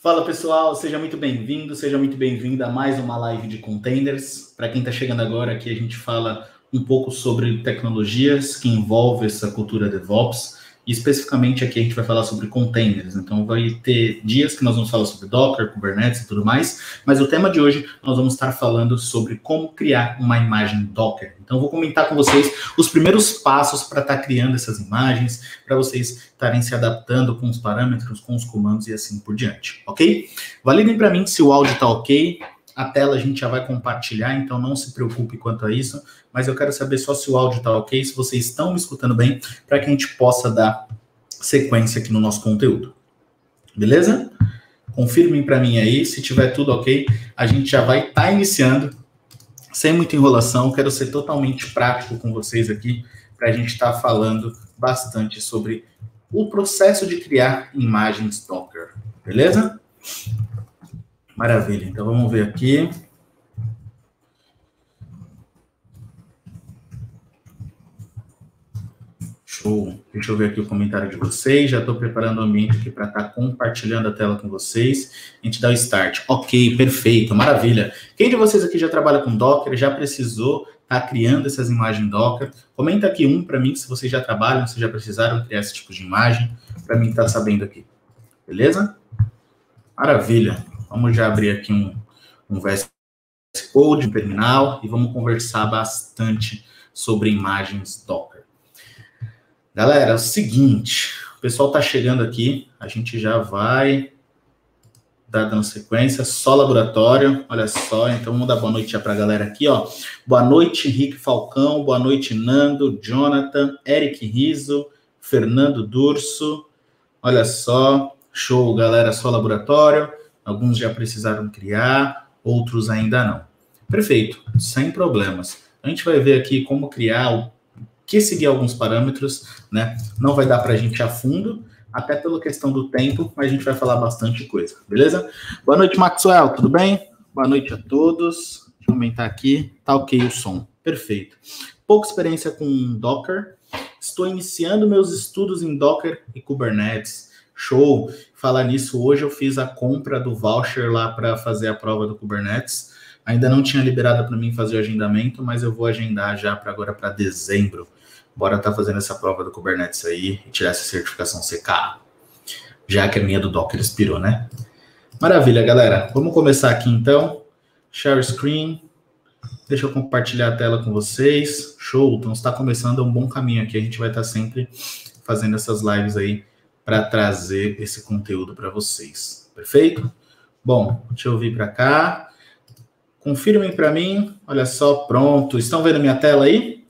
Fala pessoal, seja muito bem-vindo, seja muito bem-vinda a mais uma live de containers. Para quem está chegando agora, aqui a gente fala um pouco sobre tecnologias que envolvem essa cultura DevOps. E especificamente aqui a gente vai falar sobre containers. Então vai ter dias que nós vamos falar sobre Docker, Kubernetes e tudo mais, mas o tema de hoje nós vamos estar falando sobre como criar uma imagem Docker. Então vou comentar com vocês os primeiros passos para estar tá criando essas imagens, para vocês estarem se adaptando com os parâmetros, com os comandos e assim por diante, ok? Validem para mim se o áudio está ok. A tela a gente já vai compartilhar, então não se preocupe quanto a isso mas eu quero saber só se o áudio está ok, se vocês estão me escutando bem, para que a gente possa dar sequência aqui no nosso conteúdo. Beleza? Confirmem para mim aí, se tiver tudo ok, a gente já vai estar tá iniciando, sem muita enrolação, quero ser totalmente prático com vocês aqui, para a gente estar tá falando bastante sobre o processo de criar imagens Docker, beleza? Maravilha, então vamos ver aqui. Show. Deixa eu ver aqui o comentário de vocês. Já estou preparando o ambiente aqui para estar tá compartilhando a tela com vocês. A gente dá o start. Ok, perfeito, maravilha. Quem de vocês aqui já trabalha com Docker, já precisou estar tá criando essas imagens Docker? Comenta aqui um para mim, se vocês já trabalham, se já precisaram criar esse tipo de imagem, para mim estar tá sabendo aqui. Beleza? Maravilha. Vamos já abrir aqui um, um VS Code, um terminal, e vamos conversar bastante sobre imagens Docker. Galera, é o seguinte, o pessoal tá chegando aqui, a gente já vai dar dando sequência, só laboratório, olha só, então vamos dar boa noite já pra galera aqui, ó. Boa noite, Henrique Falcão, boa noite, Nando, Jonathan, Eric Riso, Fernando Durso, olha só, show, galera, só laboratório, alguns já precisaram criar, outros ainda não. Perfeito, sem problemas. A gente vai ver aqui como criar o que seguir alguns parâmetros, né? Não vai dar para a gente a fundo, até pela questão do tempo, mas a gente vai falar bastante coisa, beleza? Boa noite, Maxwell, tudo bem? Boa noite a todos. Deixa eu aumentar aqui. Tá ok o som. Perfeito. Pouca experiência com Docker. Estou iniciando meus estudos em Docker e Kubernetes. Show! Falar nisso, hoje eu fiz a compra do voucher lá para fazer a prova do Kubernetes. Ainda não tinha liberado para mim fazer o agendamento, mas eu vou agendar já para agora para dezembro. Bora estar tá fazendo essa prova do Kubernetes aí e tirar essa certificação CK. Já que a minha do Docker expirou, né? Maravilha, galera. Vamos começar aqui então. Share screen. Deixa eu compartilhar a tela com vocês. Show. Então está começando um bom caminho aqui. A gente vai estar tá sempre fazendo essas lives aí para trazer esse conteúdo para vocês. Perfeito? Bom, deixa eu vir para cá. Confirmem para mim. Olha só, pronto. Estão vendo minha tela aí?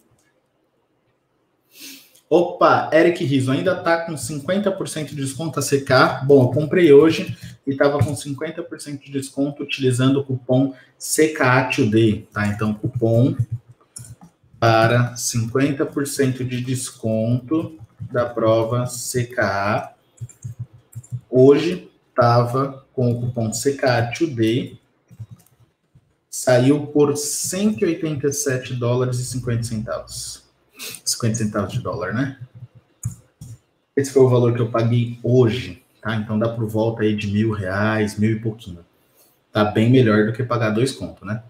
Opa, Eric Riso, ainda tá com 50% de desconto a CK. Bom, eu comprei hoje e tava com 50% de desconto utilizando o cupom CKToday, tá? Então, cupom para 50% de desconto da prova CKA. Hoje tava com o cupom CKToday. Saiu por 187 dólares e 50 centavos. 50 centavos de dólar, né? Esse foi o valor que eu paguei hoje, tá? Então dá por volta aí de mil reais, mil e pouquinho. Tá bem melhor do que pagar dois contos, né?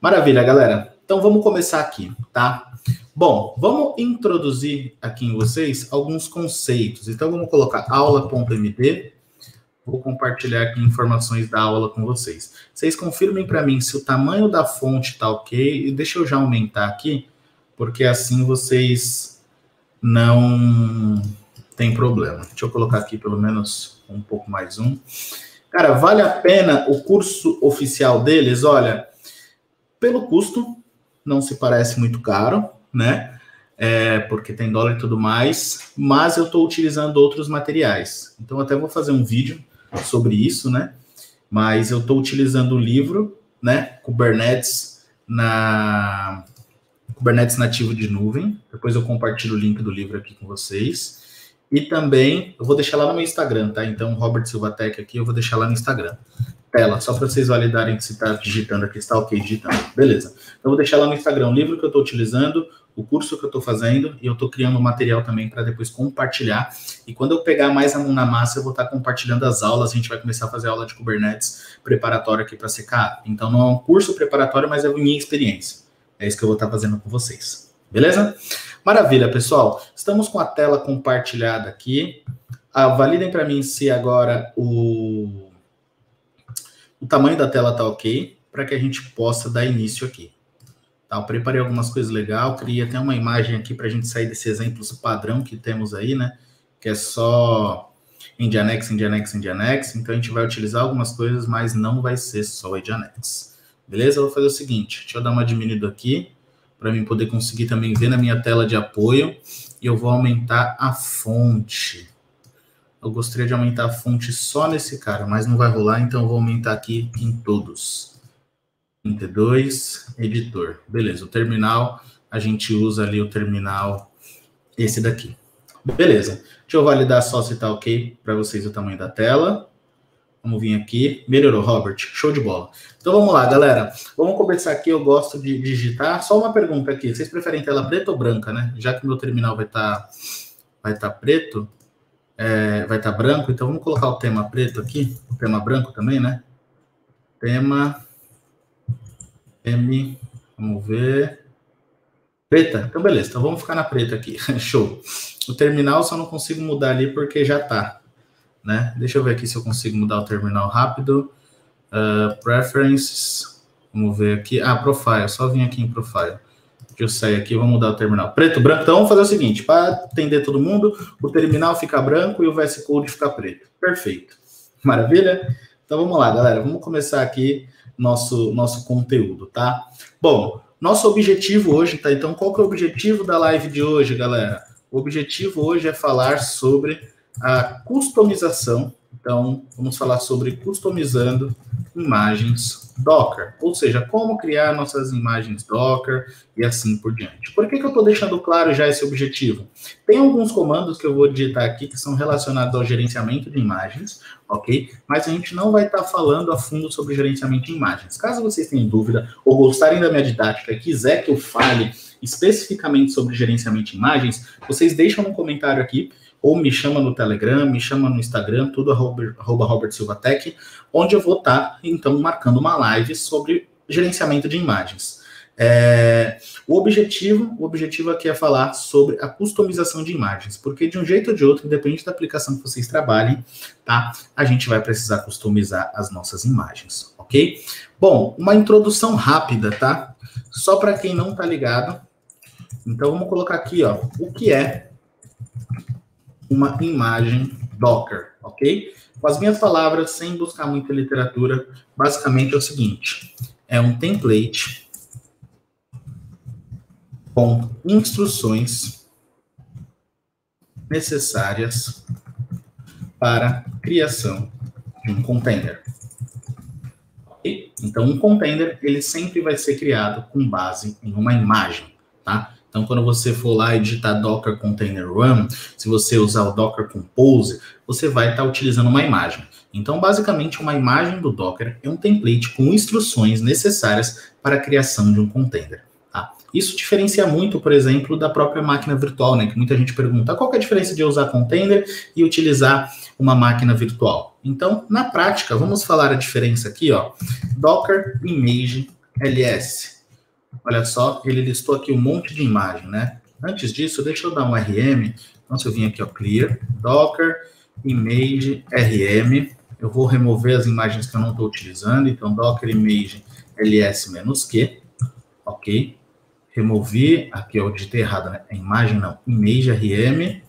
Maravilha, galera. Então vamos começar aqui, tá? Bom, vamos introduzir aqui em vocês alguns conceitos. Então vamos colocar aula.md. Vou compartilhar aqui informações da aula com vocês. Vocês confirmem para mim se o tamanho da fonte tá ok. E deixa eu já aumentar aqui porque assim vocês não tem problema. Deixa eu colocar aqui pelo menos um pouco mais um. Cara, vale a pena o curso oficial deles? Olha, pelo custo, não se parece muito caro, né? É, porque tem dólar e tudo mais, mas eu estou utilizando outros materiais. Então, até vou fazer um vídeo sobre isso, né? Mas eu estou utilizando o livro, né? Kubernetes na Kubernetes nativo de nuvem. Depois eu compartilho o link do livro aqui com vocês. E também, eu vou deixar lá no meu Instagram, tá? Então, Robert Silvatec aqui, eu vou deixar lá no Instagram. Tela, só para vocês validarem que se está digitando aqui, está ok digitando. Beleza. Então, eu vou deixar lá no Instagram o livro que eu estou utilizando, o curso que eu estou fazendo e eu estou criando material também para depois compartilhar. E quando eu pegar mais a mão na massa, eu vou estar tá compartilhando as aulas. A gente vai começar a fazer aula de Kubernetes preparatório aqui para secar. Então não é um curso preparatório, mas é a minha experiência. É isso que eu vou estar tá fazendo com vocês. Beleza? Maravilha, pessoal. Estamos com a tela compartilhada aqui. Ah, validem para mim se agora o, o tamanho da tela está ok, para que a gente possa dar início aqui. Tá, eu preparei algumas coisas legais, criei até uma imagem aqui para a gente sair desse exemplo padrão que temos aí, né? Que é só Nginx, Nginx, Nginx. Então a gente vai utilizar algumas coisas, mas não vai ser só Nginx. Beleza? Eu vou fazer o seguinte, deixa eu dar uma diminuída aqui, para mim poder conseguir também ver na minha tela de apoio. E eu vou aumentar a fonte. Eu gostaria de aumentar a fonte só nesse cara, mas não vai rolar, então eu vou aumentar aqui em todos. 32, editor. Beleza, o terminal, a gente usa ali o terminal, esse daqui. Beleza, deixa eu validar só se tá ok para vocês o tamanho da tela. Vamos vir aqui. Melhorou, Robert. Show de bola. Então vamos lá, galera. Vamos começar aqui. Eu gosto de digitar. Só uma pergunta aqui. Vocês preferem tela preta ou branca, né? Já que meu terminal vai estar tá, vai tá preto, é, vai estar tá branco, então vamos colocar o tema preto aqui. O tema branco também, né? Tema M, vamos ver. Preta? Então, beleza. Então, vamos ficar na preta aqui. Show. O terminal só não consigo mudar ali porque já tá. Né? Deixa eu ver aqui se eu consigo mudar o terminal rápido. Uh, preferences. Vamos ver aqui. Ah, profile. Só vim aqui em profile. Deixa eu sair aqui, vou mudar o terminal. Preto, branco. Então, vamos fazer o seguinte. Para atender todo mundo, o terminal fica branco e o VS Code fica preto. Perfeito. Maravilha? Então, vamos lá, galera. Vamos começar aqui nosso, nosso conteúdo, tá? Bom, nosso objetivo hoje, tá? Então, qual que é o objetivo da live de hoje, galera? O objetivo hoje é falar sobre a customização. Então, vamos falar sobre customizando imagens Docker, ou seja, como criar nossas imagens Docker e assim por diante. Por que, que eu estou deixando claro já esse objetivo? Tem alguns comandos que eu vou digitar aqui que são relacionados ao gerenciamento de imagens, ok? Mas a gente não vai estar tá falando a fundo sobre gerenciamento de imagens. Caso vocês tenham dúvida ou gostarem da minha didática e quiser que eu fale especificamente sobre gerenciamento de imagens, vocês deixam um comentário aqui ou me chama no Telegram, me chama no Instagram, tudo arroba, Robert Silva Tech, onde eu vou estar, tá, então, marcando uma live sobre gerenciamento de imagens. É, o objetivo, o objetivo aqui é falar sobre a customização de imagens, porque de um jeito ou de outro, independente da aplicação que vocês trabalhem, tá? A gente vai precisar customizar as nossas imagens, ok? Bom, uma introdução rápida, tá? Só para quem não tá ligado. Então vamos colocar aqui, ó, o que é uma imagem Docker, ok? Com as minhas palavras, sem buscar muita literatura, basicamente é o seguinte: é um template com instruções necessárias para criação de um container. Okay? Então, um container ele sempre vai ser criado com base em uma imagem, tá? Então, quando você for lá e digitar Docker Container Run, se você usar o Docker Compose, você vai estar tá utilizando uma imagem. Então, basicamente, uma imagem do Docker é um template com instruções necessárias para a criação de um container. Tá? Isso diferencia muito, por exemplo, da própria máquina virtual, né? Que muita gente pergunta qual é a diferença de usar container e utilizar uma máquina virtual. Então, na prática, vamos falar a diferença aqui, ó. Docker Image LS. Olha só, ele listou aqui um monte de imagem, né? Antes disso, deixa eu dar um RM. Então, se eu vim aqui, ó, clear, docker, image, rm, eu vou remover as imagens que eu não estou utilizando. Então, docker image ls-q, ok? Removi, aqui eu digitei errado, né? Imagem não, image rm.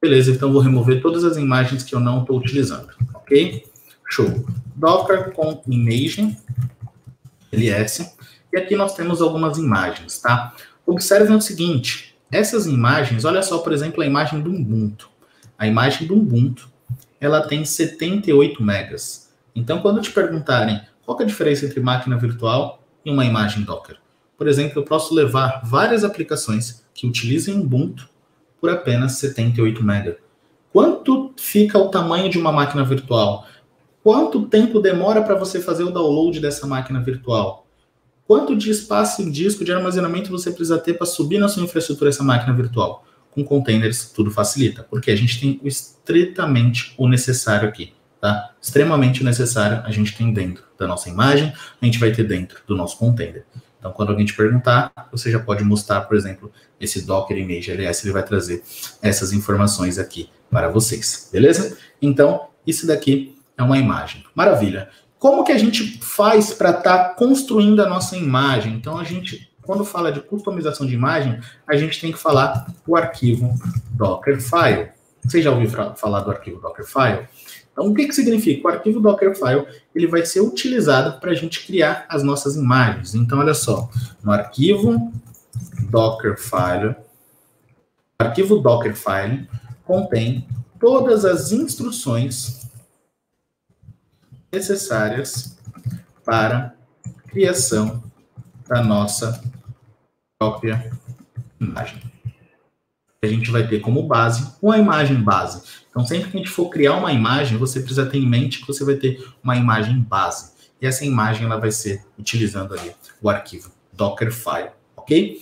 Beleza, então vou remover todas as imagens que eu não estou utilizando, ok? Show. Docker com image ls e aqui nós temos algumas imagens, tá? Observem o seguinte, essas imagens, olha só, por exemplo, a imagem do Ubuntu. A imagem do Ubuntu, ela tem 78 megas. Então, quando te perguntarem qual é a diferença entre máquina virtual e uma imagem Docker, por exemplo, eu posso levar várias aplicações que utilizem Ubuntu por apenas 78 MB. Quanto fica o tamanho de uma máquina virtual? Quanto tempo demora para você fazer o download dessa máquina virtual? Quanto de espaço em disco de armazenamento você precisa ter para subir na sua infraestrutura essa máquina virtual? Com containers, tudo facilita, porque a gente tem estritamente o necessário aqui, tá? Extremamente necessário a gente tem dentro da nossa imagem, a gente vai ter dentro do nosso container. Então, quando alguém te perguntar, você já pode mostrar, por exemplo, esse Docker Image LS, ele vai trazer essas informações aqui para vocês, beleza? Então, isso daqui é uma imagem. Maravilha. Como que a gente faz para estar tá construindo a nossa imagem? Então, a gente, quando fala de customização de imagem, a gente tem que falar o arquivo Dockerfile. Você já ouviu falar do arquivo Dockerfile? Então, o que, que significa? O arquivo Dockerfile ele vai ser utilizado para a gente criar as nossas imagens. Então, olha só, no arquivo Dockerfile, o arquivo Dockerfile contém todas as instruções necessárias para criação da nossa própria imagem. A gente vai ter como base uma imagem base. Então, sempre que a gente for criar uma imagem, você precisa ter em mente que você vai ter uma imagem base. E essa imagem ela vai ser utilizando ali o arquivo Dockerfile, ok?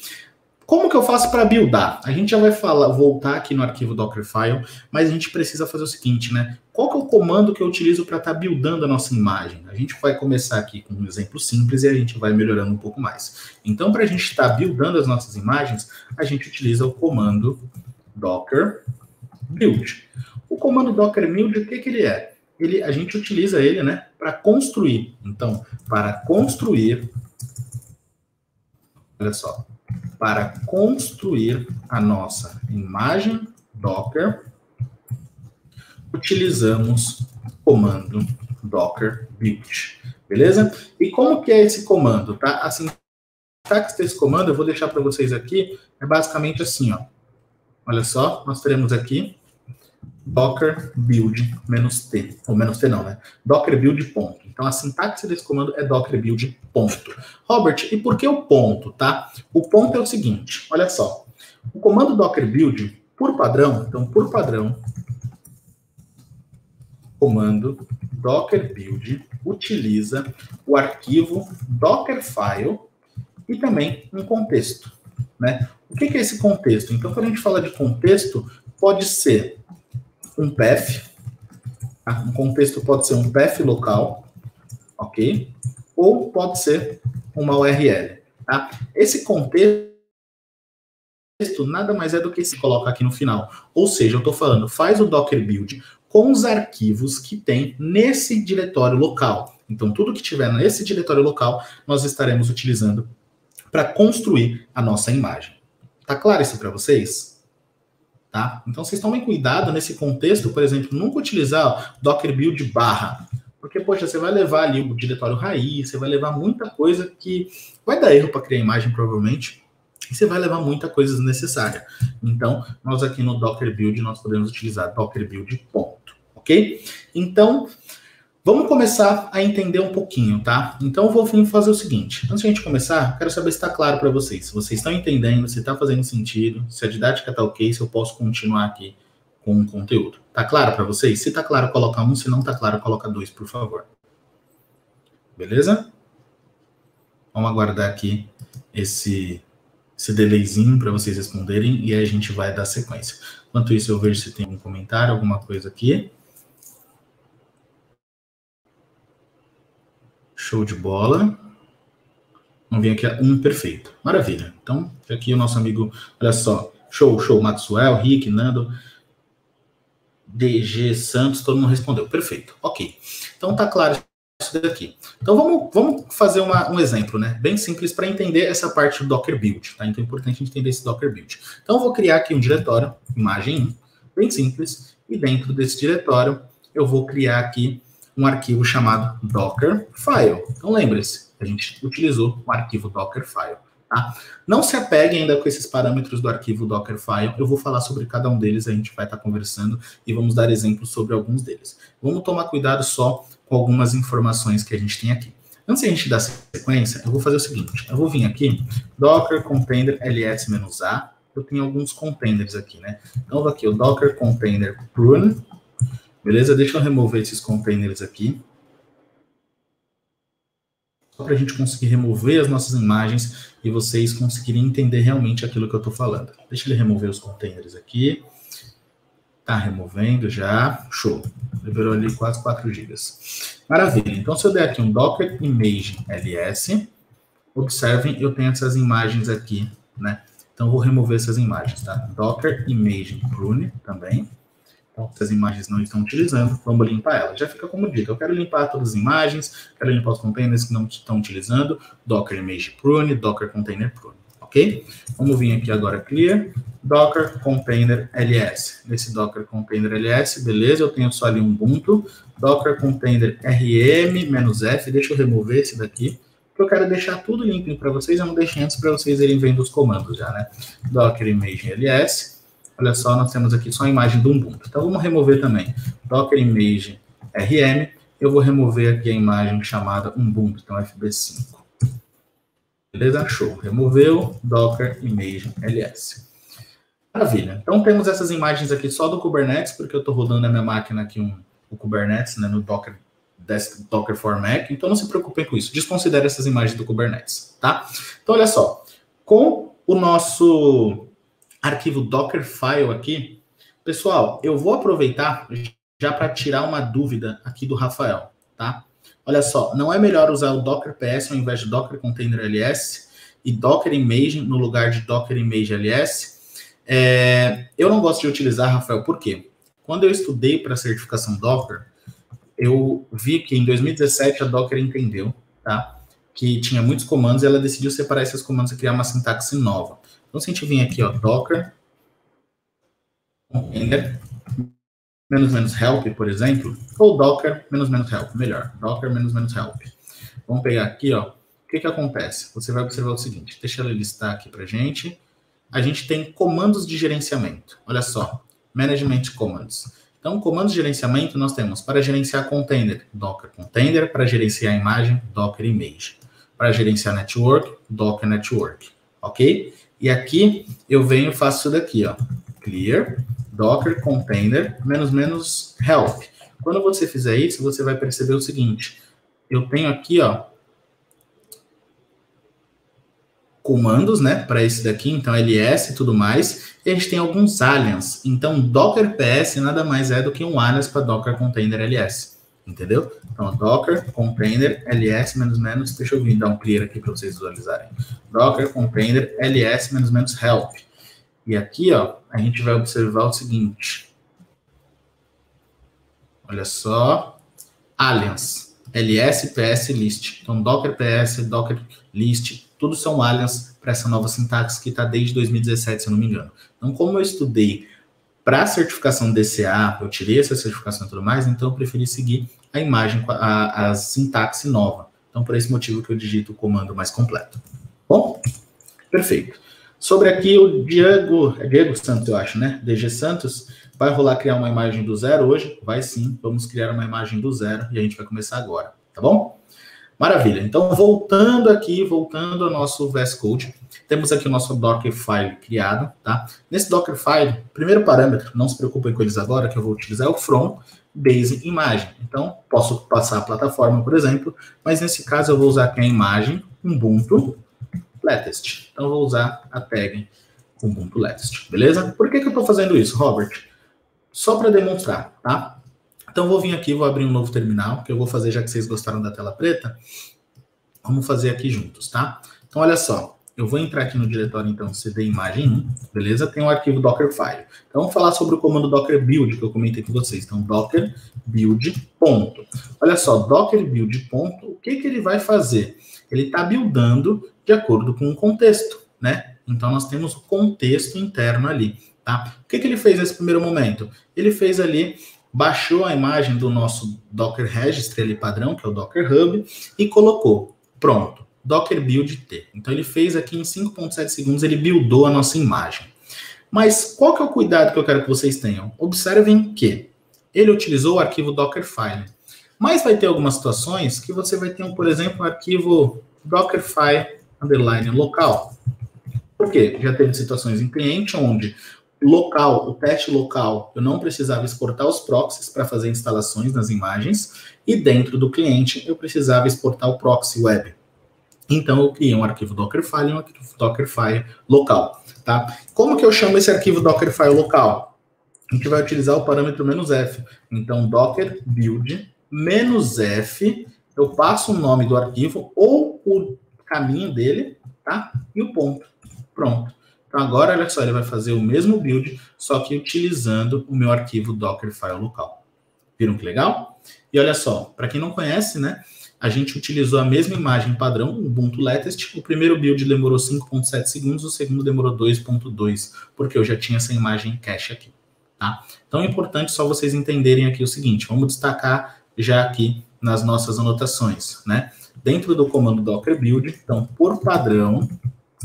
Como que eu faço para buildar? A gente já vai falar, voltar aqui no arquivo Dockerfile, mas a gente precisa fazer o seguinte, né? Qual que é o comando que eu utilizo para estar tá buildando a nossa imagem? A gente vai começar aqui com um exemplo simples e a gente vai melhorando um pouco mais. Então, para a gente estar tá buildando as nossas imagens, a gente utiliza o comando docker build. O comando docker build, o que, que ele é? Ele, a gente utiliza ele né, para construir. Então, para construir, olha só, para construir a nossa imagem Docker, utilizamos o comando docker build, beleza? E como que é esse comando, tá? A sintaxe desse comando, eu vou deixar para vocês aqui, é basicamente assim, ó. Olha só, nós teremos aqui docker build t, ou menos t não, né? Docker build ponto. Então a sintaxe desse comando é docker build ponto. Robert, e por que o ponto, tá? O ponto é o seguinte, olha só. O comando docker build, por padrão, então por padrão, comando docker build utiliza o arquivo dockerfile e também um contexto, né? O que é esse contexto? Então, quando a gente fala de contexto, pode ser um path, tá? um contexto pode ser um path local, ok? Ou pode ser uma URL, tá? Esse contexto nada mais é do que se coloca aqui no final. Ou seja, eu estou falando, faz o Docker build com os arquivos que tem nesse diretório local. Então, tudo que tiver nesse diretório local, nós estaremos utilizando para construir a nossa imagem. Tá claro isso para vocês? Tá? Então vocês tomem cuidado nesse contexto, por exemplo, nunca utilizar Docker build barra, porque poxa, você vai levar ali o diretório raiz, você vai levar muita coisa que vai dar erro para criar imagem provavelmente, e você vai levar muita coisa desnecessária. Então, nós aqui no Docker build nós podemos utilizar Docker build ponto, ok? Então, Vamos começar a entender um pouquinho, tá? Então eu vou fazer o seguinte. Antes de a gente começar, quero saber se está claro para vocês. Se vocês estão entendendo, se está fazendo sentido, se a didática está ok, se eu posso continuar aqui com o conteúdo. Tá claro para vocês? Se está claro, coloca um. Se não está claro, coloca dois, por favor. Beleza? Vamos aguardar aqui esse, esse delayzinho para vocês responderem e aí a gente vai dar sequência. Enquanto isso, eu vejo se tem um comentário, alguma coisa aqui. Show de bola. Vamos ver aqui um perfeito. Maravilha. Então, aqui o nosso amigo, olha só. Show, show. Maxwell, Rick, Nando, DG Santos, todo mundo respondeu. Perfeito. Ok. Então tá claro isso daqui. Então vamos, vamos fazer uma, um exemplo, né? Bem simples para entender essa parte do Docker Build, tá? Então é importante entender esse Docker Build. Então eu vou criar aqui um diretório, imagem 1, bem simples, e dentro desse diretório eu vou criar aqui um arquivo chamado Dockerfile. Então lembre-se, a gente utilizou o arquivo Dockerfile. Tá? Não se apegue ainda com esses parâmetros do arquivo Dockerfile. Eu vou falar sobre cada um deles, a gente vai estar conversando e vamos dar exemplos sobre alguns deles. Vamos tomar cuidado só com algumas informações que a gente tem aqui. Antes de a gente dar sequência, eu vou fazer o seguinte: eu vou vir aqui, Docker Container ls-a. Eu tenho alguns containers aqui, né? Então, eu vou aqui o Docker Container Prune, Beleza? Deixa eu remover esses containers aqui. Para a gente conseguir remover as nossas imagens e vocês conseguirem entender realmente aquilo que eu estou falando. Deixa ele remover os containers aqui. Tá removendo já. Show. Liberou ali quase 4 GB. Maravilha. Então, se eu der aqui um Docker Image LS, observem, eu tenho essas imagens aqui, né? Então, vou remover essas imagens, tá? Docker Image Prune também. Então, as imagens não estão utilizando, vamos limpar elas. Já fica como dica. Eu quero limpar todas as imagens, quero limpar os containers que não estão utilizando. Docker Image Prune, Docker Container Prune. Ok? Vamos vir aqui agora, clear, Docker Container LS. Nesse Docker Container LS, beleza, eu tenho só ali um Ubuntu, Docker Container RM-F, deixa eu remover esse daqui, eu quero deixar tudo limpinho para vocês, eu não deixei antes para vocês irem vendo os comandos já, né? Docker Image LS, Olha só, nós temos aqui só a imagem do Ubuntu. Então, vamos remover também Docker Image RM. Eu vou remover aqui a imagem chamada Ubuntu, então FB5. Beleza? Show. Removeu Docker Image LS. Maravilha. Então, temos essas imagens aqui só do Kubernetes, porque eu estou rodando na minha máquina aqui um, o Kubernetes, né, no Docker Desk, Docker for Mac, então não se preocupem com isso. Desconsidere essas imagens do Kubernetes, tá? Então, olha só. Com o nosso arquivo Dockerfile aqui. Pessoal, eu vou aproveitar já para tirar uma dúvida aqui do Rafael, tá? Olha só, não é melhor usar o Docker PS ao invés de Docker Container LS e Docker Image no lugar de Docker Image LS? É, eu não gosto de utilizar, Rafael, por quê? Quando eu estudei para certificação Docker, eu vi que em 2017 a Docker entendeu, tá? Que tinha muitos comandos e ela decidiu separar esses comandos e criar uma sintaxe nova. Então, se a gente vir aqui, ó, docker, container, menos menos help, por exemplo, ou docker, menos menos help, melhor, docker, menos menos help. Vamos pegar aqui, ó, o que que acontece? Você vai observar o seguinte, deixa ela listar aqui pra gente. A gente tem comandos de gerenciamento. Olha só, management commands. Então, comandos de gerenciamento nós temos para gerenciar container, docker container, para gerenciar imagem, docker image. Para gerenciar network, docker network, ok? E aqui eu venho faço isso daqui, ó. Clear, docker, container, menos menos help. Quando você fizer isso, você vai perceber o seguinte. Eu tenho aqui, ó, comandos, né, para esse daqui, então ls e tudo mais, e a gente tem alguns alias. Então, docker ps nada mais é do que um alias para docker container ls entendeu? Então, docker container ls menos menos, deixa eu vir dar um clear aqui para vocês visualizarem. Docker container ls menos menos help. E aqui, ó, a gente vai observar o seguinte. Olha só, aliens, ls, ps, list. Então, docker ps, docker list, tudo são aliens para essa nova sintaxe que está desde 2017, se eu não me engano. Então, como eu estudei para a certificação DCA, eu tirei essa certificação e tudo mais, então eu preferi seguir a imagem, a, a sintaxe nova. Então, por esse motivo que eu digito o comando mais completo. Bom, perfeito. Sobre aqui o Diego, é Diego Santos, eu acho, né? DG Santos, vai rolar criar uma imagem do zero hoje? Vai sim, vamos criar uma imagem do zero e a gente vai começar agora, tá bom? Maravilha. Então, voltando aqui, voltando ao nosso VS Code, temos aqui o nosso Dockerfile criado, tá? Nesse Dockerfile, primeiro parâmetro, não se preocupem com eles agora, que eu vou utilizar é o from base imagem. Então, posso passar a plataforma, por exemplo, mas nesse caso eu vou usar aqui a imagem Ubuntu latest. Então, eu vou usar a tag Ubuntu latest, beleza? Por que, que eu estou fazendo isso, Robert? Só para demonstrar, tá? Então, vou vir aqui, vou abrir um novo terminal, que eu vou fazer, já que vocês gostaram da tela preta. Vamos fazer aqui juntos, tá? Então, olha só. Eu vou entrar aqui no diretório, então, cd imagem 1, beleza? Tem o um arquivo Dockerfile. Então, vamos falar sobre o comando docker build, que eu comentei com vocês. Então, docker build ponto. Olha só, docker build ponto, o que, que ele vai fazer? Ele está buildando de acordo com o contexto, né? Então, nós temos o contexto interno ali, tá? O que, que ele fez nesse primeiro momento? Ele fez ali baixou a imagem do nosso Docker Registry ali padrão, que é o Docker Hub, e colocou. Pronto. Docker build T. Então ele fez aqui em 5.7 segundos, ele buildou a nossa imagem. Mas qual que é o cuidado que eu quero que vocês tenham? Observem que ele utilizou o arquivo Dockerfile. Mas vai ter algumas situações que você vai ter, por exemplo, um arquivo Dockerfile underline local. Por quê? Já teve situações em cliente onde local, o teste local, eu não precisava exportar os proxies para fazer instalações nas imagens, e dentro do cliente eu precisava exportar o proxy web. Então, eu criei um arquivo Dockerfile e um arquivo Dockerfile local, tá? Como que eu chamo esse arquivo Dockerfile local? A gente vai utilizar o parâmetro "-f". Então, docker build "-f", eu passo o nome do arquivo ou o caminho dele, tá? E o ponto. Pronto. Então, agora, olha só, ele vai fazer o mesmo build, só que utilizando o meu arquivo Dockerfile local. Viram que legal? E olha só, para quem não conhece, né? A gente utilizou a mesma imagem padrão, Ubuntu Latest. O primeiro build demorou 5.7 segundos, o segundo demorou 2.2, porque eu já tinha essa imagem cache aqui. Tá? Então é importante só vocês entenderem aqui o seguinte, vamos destacar já aqui nas nossas anotações, né? Dentro do comando docker build, então, por padrão,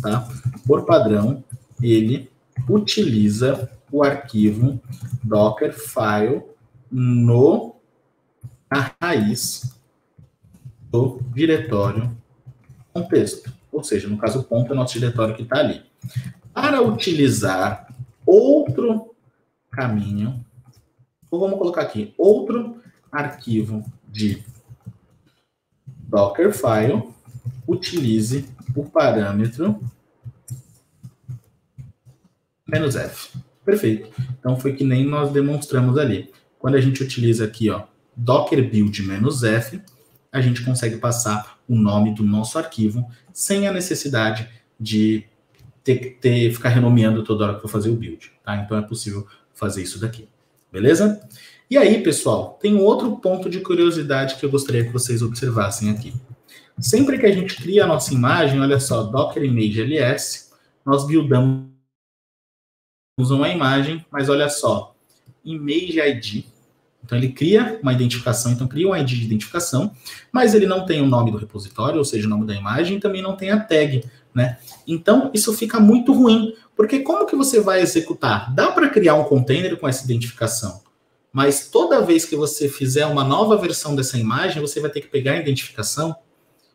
tá? Por padrão, ele utiliza o arquivo dockerfile no a raiz do diretório contexto. Ou seja, no caso, o ponto é nosso diretório que está ali. Para utilizar outro caminho, vamos colocar aqui, outro arquivo de Dockerfile, utilize o parâmetro menos "-f". Perfeito. Então, foi que nem nós demonstramos ali. Quando a gente utiliza aqui, ó, docker build "-f", a gente consegue passar o nome do nosso arquivo sem a necessidade de ter, ter ficar renomeando toda hora que for fazer o build, tá? Então é possível fazer isso daqui, beleza? E aí, pessoal, tem um outro ponto de curiosidade que eu gostaria que vocês observassem aqui. Sempre que a gente cria a nossa imagem, olha só, Docker Image LS, nós buildamos uma imagem, mas olha só, Image ID, então ele cria uma identificação, então cria um ID de identificação, mas ele não tem o nome do repositório, ou seja, o nome da imagem, e também não tem a tag, né? Então isso fica muito ruim, porque como que você vai executar? Dá para criar um container com essa identificação, mas toda vez que você fizer uma nova versão dessa imagem, você vai ter que pegar a identificação,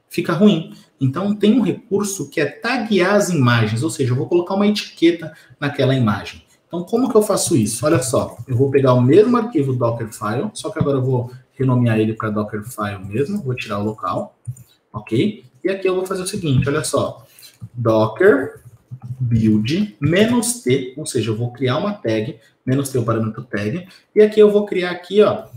fica ruim. Então tem um recurso que é taguear as imagens, ou seja, eu vou colocar uma etiqueta naquela imagem. Então, como que eu faço isso? Olha só, eu vou pegar o mesmo arquivo Dockerfile, só que agora eu vou renomear ele para Dockerfile mesmo, vou tirar o local, ok? E aqui eu vou fazer o seguinte, olha só, docker build menos t, ou seja, eu vou criar uma tag, menos t é o parâmetro tag, e aqui eu vou criar aqui, ó,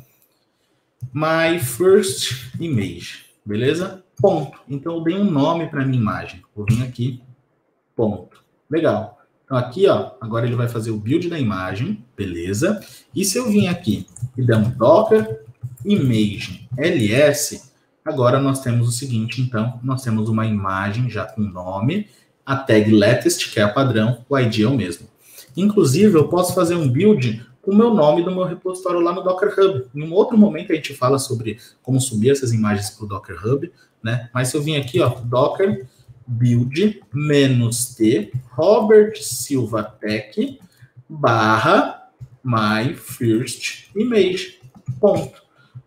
my first image, beleza? Ponto. Então eu dei um nome para minha imagem. Vou vir aqui, ponto. Legal. Então, aqui, ó, agora ele vai fazer o build da imagem, beleza? E se eu vim aqui e der um docker image ls, agora nós temos o seguinte, então, nós temos uma imagem já com nome, a tag latest, que é a padrão, o ID é o mesmo. Inclusive, eu posso fazer um build com o meu nome do meu repositório lá no Docker Hub. Em um outro momento a gente fala sobre como subir essas imagens para o Docker Hub, né? Mas se eu vim aqui, ó, Docker build menos T Robert Silva Tech barra my first image. Ponto.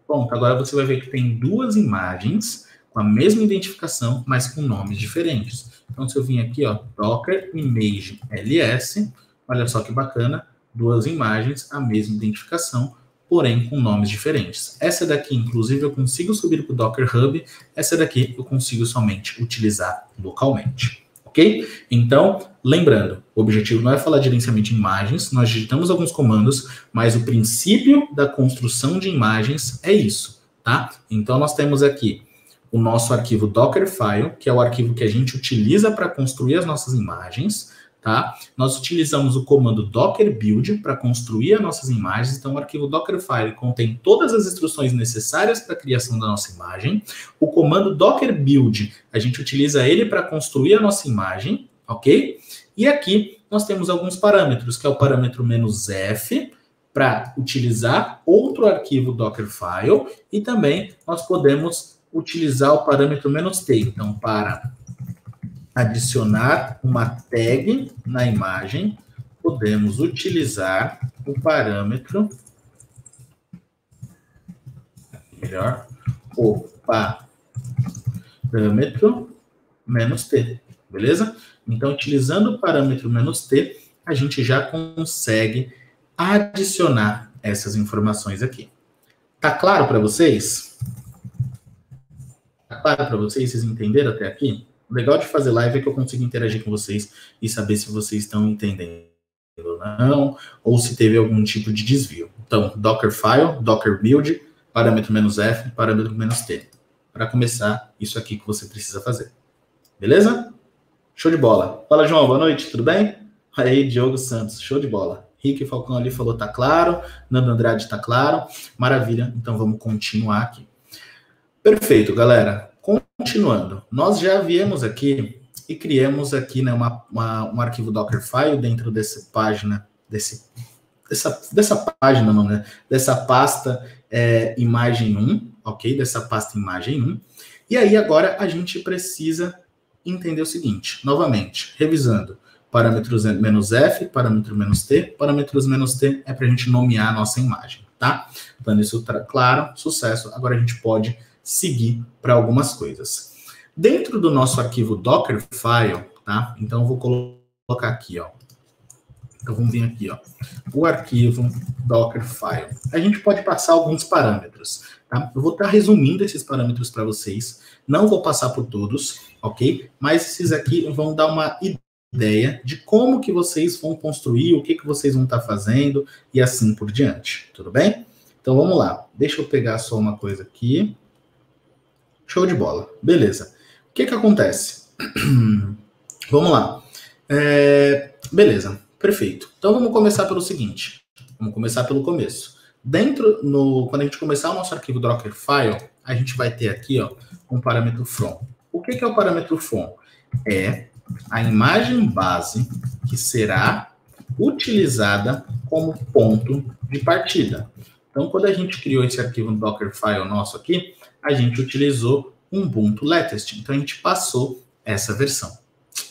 Ponto. Agora você vai ver que tem duas imagens com a mesma identificação, mas com nomes diferentes. Então, se eu vim aqui, ó, Docker Image LS, olha só que bacana, duas imagens, a mesma identificação, porém com nomes diferentes. Essa daqui, inclusive, eu consigo subir para o Docker Hub, essa daqui eu consigo somente utilizar localmente. Ok? Então, lembrando, o objetivo não é falar de gerenciamento de imagens, nós digitamos alguns comandos, mas o princípio da construção de imagens é isso, tá? Então, nós temos aqui o nosso arquivo Dockerfile, que é o arquivo que a gente utiliza para construir as nossas imagens tá? Nós utilizamos o comando docker build para construir as nossas imagens. Então, o arquivo Dockerfile contém todas as instruções necessárias para a criação da nossa imagem. O comando docker build, a gente utiliza ele para construir a nossa imagem, ok? E aqui nós temos alguns parâmetros, que é o parâmetro "-f", para utilizar outro arquivo Dockerfile, e também nós podemos utilizar o parâmetro "-t". Então, para adicionar uma tag na imagem, podemos utilizar o parâmetro melhor o parâmetro menos t, beleza? Então, utilizando o parâmetro menos t, a gente já consegue adicionar essas informações aqui. Tá claro para vocês? Tá claro para vocês? Vocês entenderam até aqui? O legal de fazer live é que eu consigo interagir com vocês e saber se vocês estão entendendo ou não, ou se teve algum tipo de desvio. Então, Dockerfile, Docker build, parâmetro menos F, parâmetro menos T. Para começar, isso aqui que você precisa fazer. Beleza? Show de bola. Fala, João, boa noite, tudo bem? Aí, Diogo Santos, show de bola. Rick Falcão ali falou, tá claro. Nando Andrade tá claro. Maravilha, então vamos continuar aqui. Perfeito, galera. Continuando, nós já viemos aqui e criamos aqui né, uma, uma, um arquivo Dockerfile dentro dessa página, desse, dessa, dessa página, não, né? Dessa pasta é, imagem 1, ok? Dessa pasta imagem 1. E aí agora a gente precisa entender o seguinte, novamente, revisando, parâmetros menos F, parâmetro menos T, parâmetros menos T é para a gente nomear a nossa imagem, tá? Então isso claro, sucesso, agora a gente pode seguir para algumas coisas. Dentro do nosso arquivo Dockerfile, tá? Então eu vou colocar aqui, ó. Então vamos vir aqui, ó. O arquivo Dockerfile. A gente pode passar alguns parâmetros, tá? Eu vou estar resumindo esses parâmetros para vocês. Não vou passar por todos, ok? Mas esses aqui vão dar uma ideia de como que vocês vão construir, o que que vocês vão estar fazendo e assim por diante. Tudo bem? Então vamos lá. Deixa eu pegar só uma coisa aqui. Show de bola. Beleza que, que acontece? vamos lá. É, beleza, perfeito. Então vamos começar pelo seguinte. Vamos começar pelo começo. Dentro, no, quando a gente começar o nosso arquivo Dockerfile, a gente vai ter aqui ó, um parâmetro from. O que, que é o parâmetro from? É a imagem base que será utilizada como ponto de partida. Então, quando a gente criou esse arquivo no Dockerfile nosso aqui, a gente utilizou Ubuntu Latest. Então a gente passou essa versão.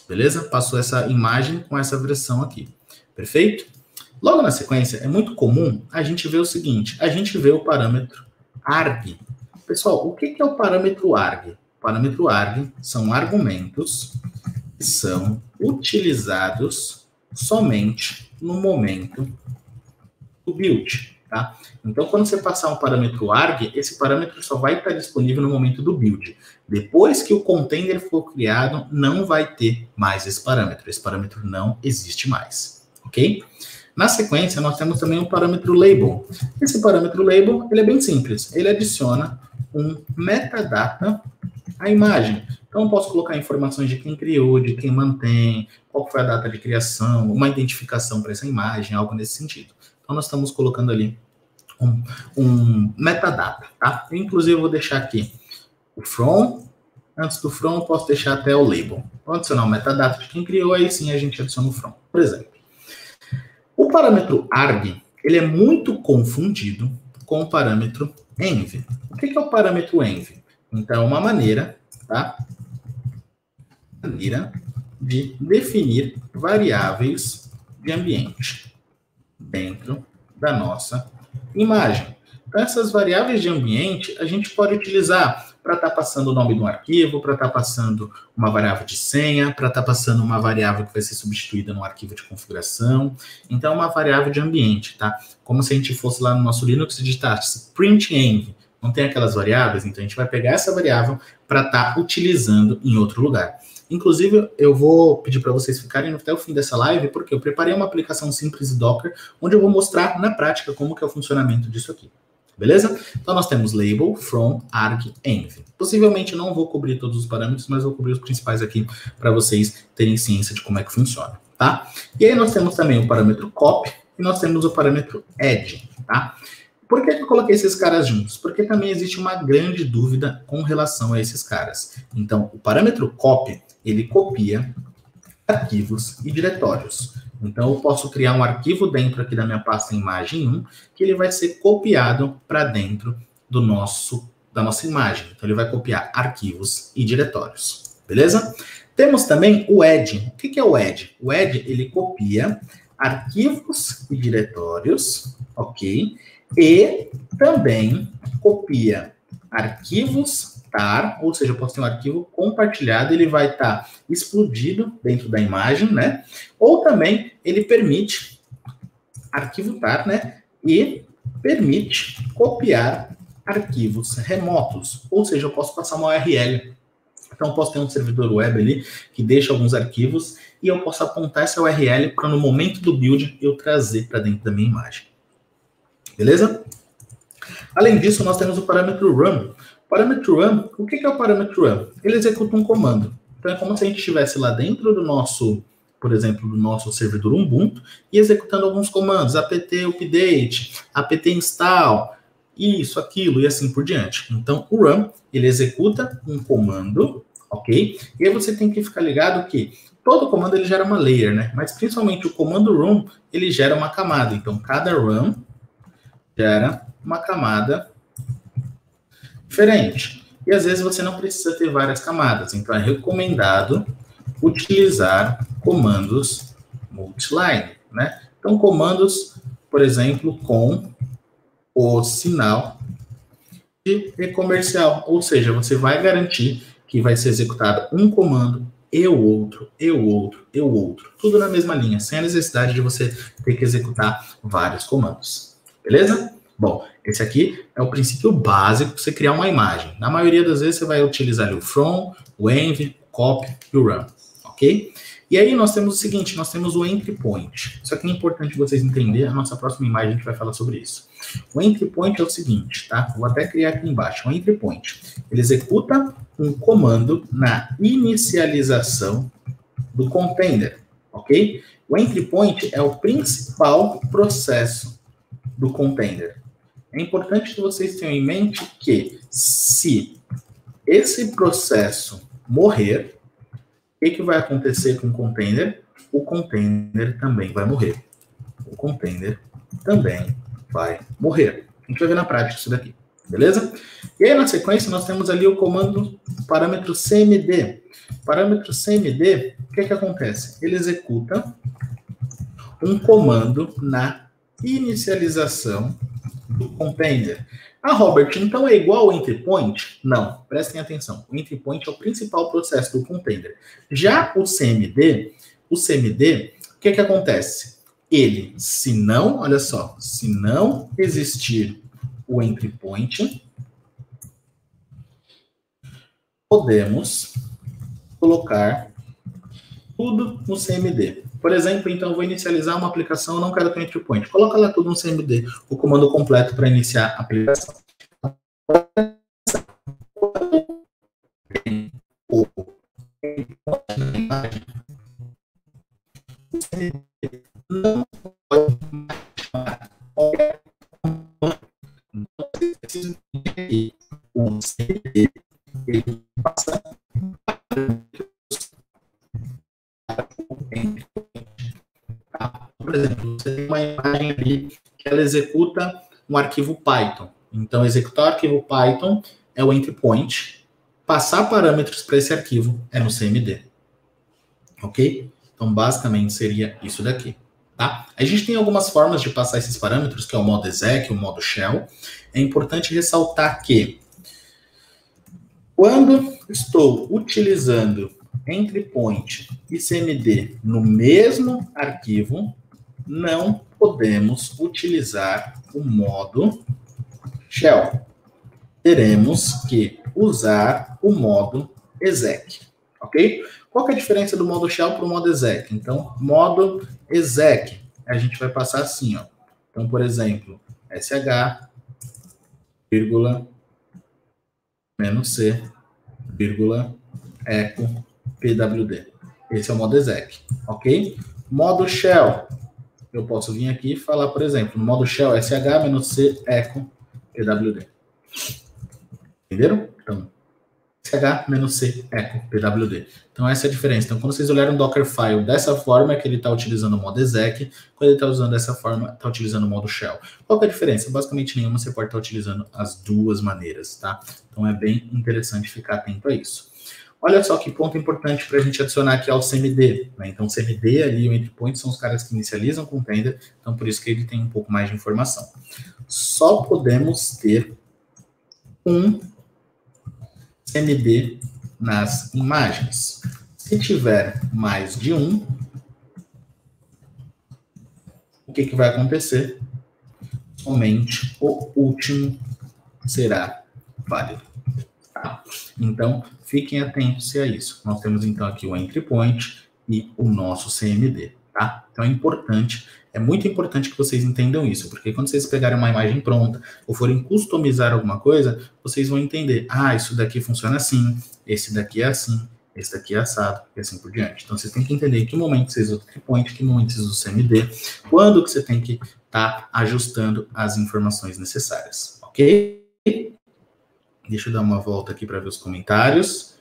Beleza? Passou essa imagem com essa versão aqui. Perfeito? Logo na sequência, é muito comum a gente ver o seguinte: a gente vê o parâmetro arg. Pessoal, o que é o parâmetro arg? O parâmetro arg são argumentos que são utilizados somente no momento do build. Tá? Então, quando você passar um parâmetro arg, esse parâmetro só vai estar disponível no momento do build. Depois que o container for criado, não vai ter mais esse parâmetro. Esse parâmetro não existe mais, ok? Na sequência, nós temos também um parâmetro label. Esse parâmetro label, ele é bem simples. Ele adiciona um metadata à imagem. Então, eu posso colocar informações de quem criou, de quem mantém, qual foi a data de criação, uma identificação para essa imagem, algo nesse sentido. Então, nós estamos colocando ali um, um metadata, tá? Eu, inclusive, vou deixar aqui o from. Antes do from, eu posso deixar até o label. Vou adicionar o metadata de quem criou, aí sim a gente adiciona o from. Por exemplo, o parâmetro arg, ele é muito confundido com o parâmetro env. O que é o parâmetro env? Então, é uma maneira, tá? Maneira de definir variáveis de ambiente dentro da nossa imagem. Então, essas variáveis de ambiente a gente pode utilizar para estar tá passando o nome de um arquivo, para estar tá passando uma variável de senha, para estar tá passando uma variável que vai ser substituída no arquivo de configuração. Então, é uma variável de ambiente, tá? Como se a gente fosse lá no nosso Linux e digitasse print env. Não tem aquelas variáveis, então a gente vai pegar essa variável para estar tá utilizando em outro lugar. Inclusive, eu vou pedir para vocês ficarem até o fim dessa live, porque eu preparei uma aplicação simples de Docker, onde eu vou mostrar na prática como que é o funcionamento disso aqui. Beleza? Então nós temos label, from, arg, env. Possivelmente não vou cobrir todos os parâmetros, mas vou cobrir os principais aqui para vocês terem ciência de como é que funciona, tá? E aí nós temos também o parâmetro copy e nós temos o parâmetro add, tá? Por que eu coloquei esses caras juntos? Porque também existe uma grande dúvida com relação a esses caras. Então, o parâmetro copy, ele copia arquivos e diretórios. Então, eu posso criar um arquivo dentro aqui da minha pasta imagem 1, que ele vai ser copiado para dentro do nosso da nossa imagem. Então, ele vai copiar arquivos e diretórios. Beleza? Temos também o add. O que é o add? O add, ele copia arquivos e diretórios, ok? E também copia arquivos tar, ou seja, eu posso ter um arquivo compartilhado, ele vai estar tá explodido dentro da imagem, né? Ou também ele permite arquivo tar, né? E permite copiar arquivos remotos, ou seja, eu posso passar uma URL Então, eu posso ter um servidor web ali que deixa alguns arquivos e eu posso apontar essa URL para no momento do build eu trazer para dentro da minha imagem. Beleza? Além disso, nós temos o parâmetro run. Parâmetro run, o que é o parâmetro run? Ele executa um comando. Então, é como se a gente estivesse lá dentro do nosso, por exemplo, do nosso servidor Ubuntu e executando alguns comandos, apt update, apt install, isso, aquilo e assim por diante. Então, o run, ele executa um comando, ok? E aí você tem que ficar ligado que todo comando ele gera uma layer, né? Mas principalmente o comando run, ele gera uma camada. Então, cada run gera uma camada diferente. E às vezes você não precisa ter várias camadas. Então, é recomendado utilizar comandos multiline, né? Então, comandos, por exemplo, com o sinal de e-comercial, ou seja, você vai garantir que vai ser executado um comando e o outro, e o outro, e o outro, tudo na mesma linha, sem a necessidade de você ter que executar vários comandos. Beleza? Bom, esse aqui é o princípio básico para você criar uma imagem. Na maioria das vezes você vai utilizar o from, o env, o copy e o run, ok? E aí nós temos o seguinte, nós temos o entry point. Isso aqui é importante vocês entenderem, a nossa próxima imagem a gente vai falar sobre isso. O entry point é o seguinte, tá? Vou até criar aqui embaixo. O entry point, ele executa um comando na inicialização do container, ok? O entry point é o principal processo do container. É importante que vocês tenham em mente que se esse processo morrer, que, que vai acontecer com o container? O container também vai morrer. O container também vai morrer. A gente vai ver na prática isso daqui, beleza? E aí, na sequência, nós temos ali o comando parâmetro cmd. Parâmetro cmd, o que, que acontece? Ele executa um comando na inicialização do container. Ah, Robert, então é igual ao entry point? Não, prestem atenção. O entry point é o principal processo do container. Já o CMD, o CMD, o que, que acontece? Ele, se não, olha só, se não existir o entry point, podemos colocar tudo no CMD. Por exemplo, então, eu vou inicializar uma aplicação, eu não quero ter entry point. Coloca lá tudo no CMD, o comando completo para iniciar a aplicação. Não pode chamar qualquer um CMD executa um arquivo Python. Então, executar o arquivo Python é o entry point. Passar parâmetros para esse arquivo é no CMD. Ok? Então, basicamente, seria isso daqui. Tá? A gente tem algumas formas de passar esses parâmetros, que é o modo exec, o modo shell. É importante ressaltar que quando estou utilizando entry point e cmd no mesmo arquivo, não podemos utilizar o modo shell. Teremos que usar o modo exec, ok? Qual é a diferença do modo shell para o modo exec? Então, modo exec, a gente vai passar assim, ó. Então, por exemplo, sh, vírgula, menos c, vírgula, eco, pwd. Esse é o modo exec, ok? Modo shell, eu posso vir aqui e falar, por exemplo, no modo shell sh-c echo pwd. Entenderam? Então, sh-c echo pwd. Então, essa é a diferença. Então, quando vocês olharem um Dockerfile dessa forma, é que ele está utilizando o modo exec. Quando ele está usando dessa forma, está utilizando o modo shell. Qual é a diferença? Basicamente nenhuma, você pode estar tá utilizando as duas maneiras, tá? Então, é bem interessante ficar atento a isso. Olha só que ponto importante para a gente adicionar aqui ao CMD. Né? Então, CMD ali, o endpoint, são os caras que inicializam o container, então por isso que ele tem um pouco mais de informação. Só podemos ter um CMD nas imagens. Se tiver mais de um, o que, que vai acontecer? Somente o último será válido. Então, fiquem atentos a isso. Nós temos então aqui o entry point e o nosso CMD, tá? Então é importante, é muito importante que vocês entendam isso, porque quando vocês pegarem uma imagem pronta ou forem customizar alguma coisa, vocês vão entender, ah, isso daqui funciona assim, esse daqui é assim, esse daqui é assado, e assim por diante. Então, vocês têm que entender que momento vocês usam o tripoint, que momento vocês usam o CMD, quando que você tem que estar tá ajustando as informações necessárias, ok? Deixa eu dar uma volta aqui para ver os comentários.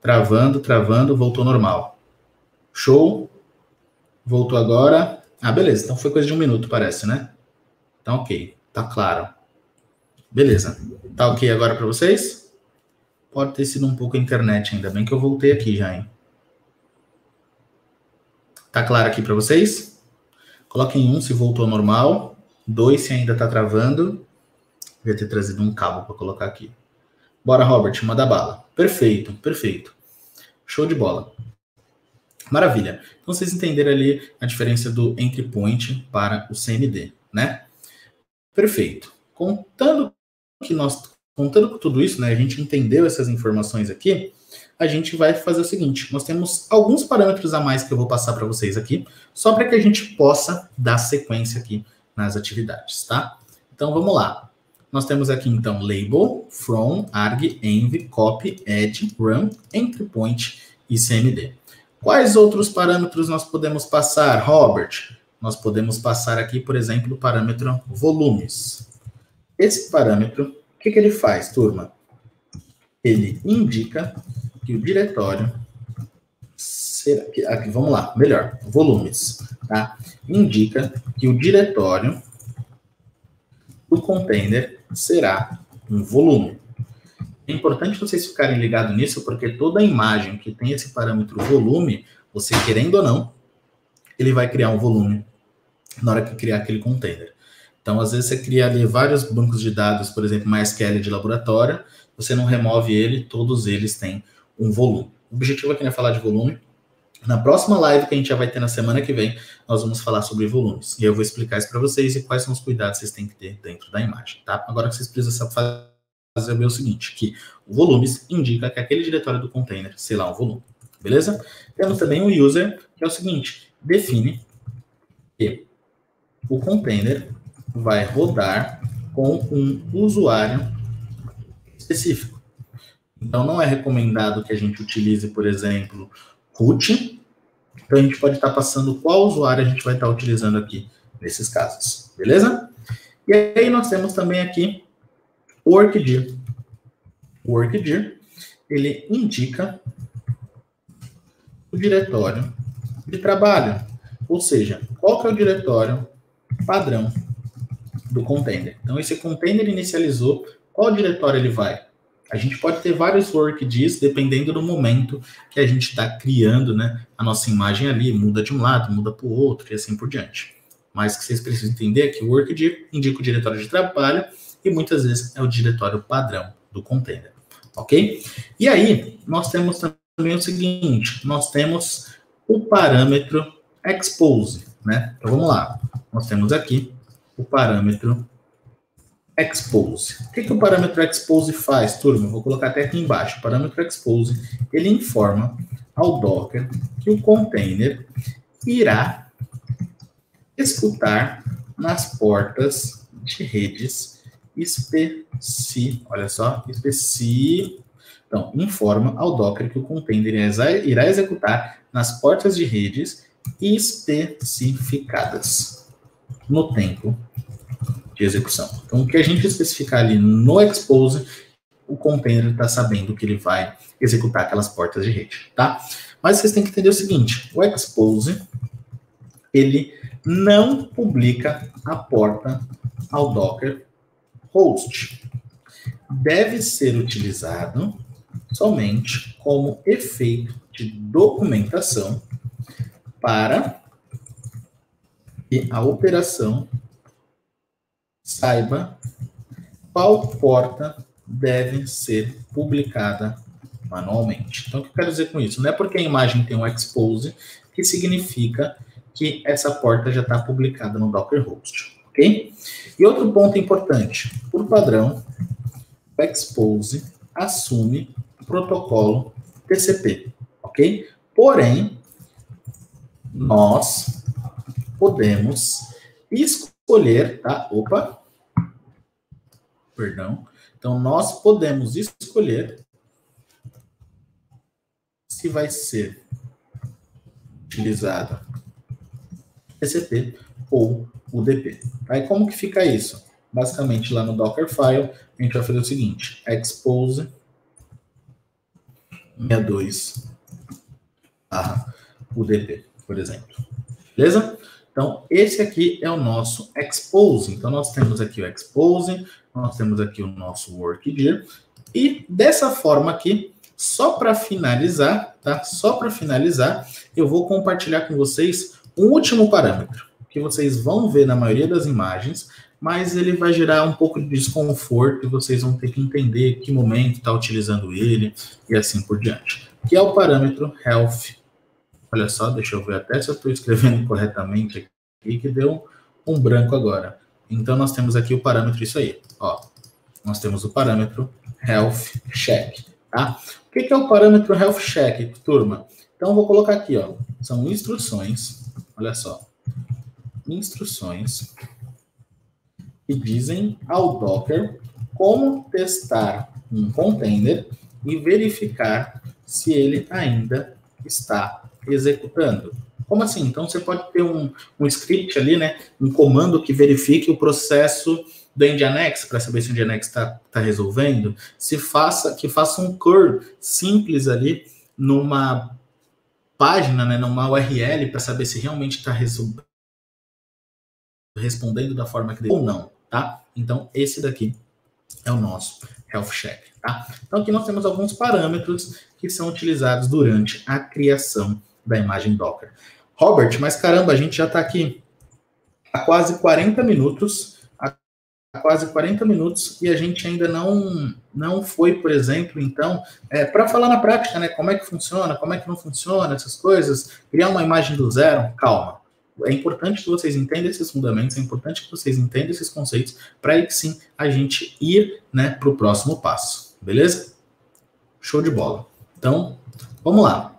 Travando, travando, voltou normal. Show. Voltou agora. Ah, beleza. Então foi coisa de um minuto, parece, né? Tá ok. Tá claro. Beleza. Tá ok agora para vocês? Pode ter sido um pouco a internet, ainda bem que eu voltei aqui já, hein? Tá claro aqui para vocês? Coloquem um se voltou normal, dois se ainda tá travando. Devia ter trazido um cabo para colocar aqui. Bora, Robert, manda bala. Perfeito, perfeito. Show de bola. Maravilha. Então vocês entenderam ali a diferença do entry point para o CMD, né? Perfeito. Contando que nós Contando com tudo isso, né, a gente entendeu essas informações aqui, a gente vai fazer o seguinte: nós temos alguns parâmetros a mais que eu vou passar para vocês aqui, só para que a gente possa dar sequência aqui nas atividades, tá? Então vamos lá. Nós temos aqui então label, from, arg, env, copy, add, run, entry point e cmd. Quais outros parâmetros nós podemos passar, Robert? Nós podemos passar aqui, por exemplo, o parâmetro volumes. Esse parâmetro que, que ele faz, turma? Ele indica que o diretório será. Aqui, vamos lá, melhor, volumes, tá? Indica que o diretório do container será um volume. É importante vocês ficarem ligados nisso, porque toda imagem que tem esse parâmetro volume, você querendo ou não, ele vai criar um volume na hora que criar aquele container. Então, às vezes, você cria ali vários bancos de dados, por exemplo, MySQL de laboratório, você não remove ele, todos eles têm um volume. O objetivo aqui não é falar de volume. Na próxima live que a gente já vai ter na semana que vem, nós vamos falar sobre volumes. E eu vou explicar isso para vocês e quais são os cuidados que vocês têm que ter dentro da imagem, tá? Agora vocês precisam fazer o seguinte, que o volumes indica que aquele diretório do container, sei lá, um volume, beleza? Temos também o user, que é o seguinte, define que o container vai rodar com um usuário específico. Então, não é recomendado que a gente utilize, por exemplo, root. Então, a gente pode estar passando qual usuário a gente vai estar utilizando aqui nesses casos, beleza? E aí, nós temos também aqui o workdir. O workdir, ele indica o diretório de trabalho, ou seja, qual que é o diretório padrão do container. Então, esse container inicializou, qual diretório ele vai? A gente pode ter vários workdies dependendo do momento que a gente está criando né, a nossa imagem ali, muda de um lado, muda para o outro e assim por diante. Mas que vocês precisam entender é que o workdir indica o diretório de trabalho e muitas vezes é o diretório padrão do container. Ok? E aí, nós temos também o seguinte: nós temos o parâmetro expose. Né? Então vamos lá. Nós temos aqui o parâmetro expose. O que, que o parâmetro expose faz, turma? Vou colocar até aqui embaixo. O parâmetro expose, ele informa ao Docker que o container irá escutar nas portas de redes especi, olha só, especi, então, informa ao Docker que o container irá executar nas portas de redes especificadas no tempo de execução. Então, o que a gente especificar ali no expose, o container está sabendo que ele vai executar aquelas portas de rede, tá? Mas vocês têm que entender o seguinte, o expose, ele não publica a porta ao Docker host. Deve ser utilizado somente como efeito de documentação para que a operação saiba qual porta deve ser publicada manualmente. Então, o que eu quero dizer com isso? Não é porque a imagem tem um expose que significa que essa porta já está publicada no Docker Host, ok? E outro ponto importante, por padrão, o expose assume o protocolo TCP, ok? Porém, nós podemos escolher, tá? Opa, perdão. Então, nós podemos escolher se vai ser utilizado TCP ou UDP. Aí, como que fica isso? Basicamente, lá no Dockerfile, a gente vai fazer o seguinte, expose 62 barra UDP, por exemplo. Beleza? Então, esse aqui é o nosso expose. Então, nós temos aqui o expose, nós temos aqui o nosso workdir, e dessa forma aqui, só para finalizar, tá? Só para finalizar, eu vou compartilhar com vocês um último parâmetro, que vocês vão ver na maioria das imagens, mas ele vai gerar um pouco de desconforto e vocês vão ter que entender que momento está utilizando ele e assim por diante. Que é o parâmetro health. Olha só, deixa eu ver até se eu estou escrevendo corretamente aqui, que deu um branco agora. Então, nós temos aqui o parâmetro, isso aí, ó. Nós temos o parâmetro health check, tá? O que é o parâmetro health check, turma? Então, vou colocar aqui, ó. São instruções, olha só. Instruções que dizem ao Docker como testar um container e verificar se ele ainda está executando. Como assim? Então você pode ter um, um script ali, né? Um comando que verifique o processo do Nginx para saber se o Nginx está tá resolvendo. Se faça, que faça um curl simples ali numa página, né, numa URL para saber se realmente está respondendo da forma que deve ou não, tá? Então esse daqui é o nosso health check, tá? Então aqui nós temos alguns parâmetros que são utilizados durante a criação da imagem Docker. Robert, mas caramba, a gente já está aqui há quase 40 minutos, há quase 40 minutos e a gente ainda não não foi, por exemplo, então, é, para falar na prática, né, como é que funciona, como é que não funciona, essas coisas, criar uma imagem do zero, calma. É importante que vocês entendam esses fundamentos, é importante que vocês entendam esses conceitos, para aí sim a gente ir né, para o próximo passo, beleza? Show de bola. Então, vamos lá.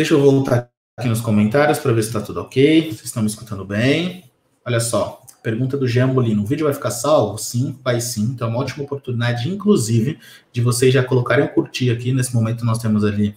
Deixa eu voltar aqui nos comentários para ver se está tudo ok. Vocês estão me escutando bem? Olha só, pergunta do Jean Molino. O vídeo vai ficar salvo? Sim, vai sim. Então é uma ótima oportunidade, inclusive, de vocês já colocarem o curtir aqui. Nesse momento nós temos ali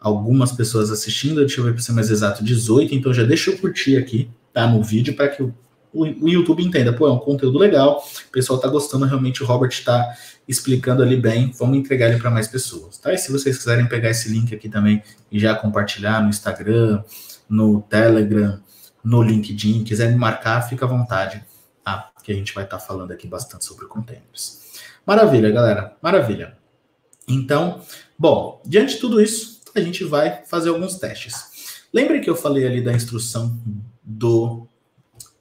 algumas pessoas assistindo. Deixa eu ver para ser mais exato, 18. Então já deixa eu curtir aqui, tá? No vídeo, para que o, o, YouTube entenda. Pô, é um conteúdo legal. O pessoal está gostando, realmente o Robert está explicando ali bem, vamos entregar ele para mais pessoas, tá? E se vocês quiserem pegar esse link aqui também e já compartilhar no Instagram, no Telegram, no LinkedIn, quiser me marcar, fica à vontade, tá? Que a gente vai estar tá falando aqui bastante sobre containers. Maravilha, galera, maravilha. Então, bom, diante de tudo isso, a gente vai fazer alguns testes. Lembre que eu falei ali da instrução do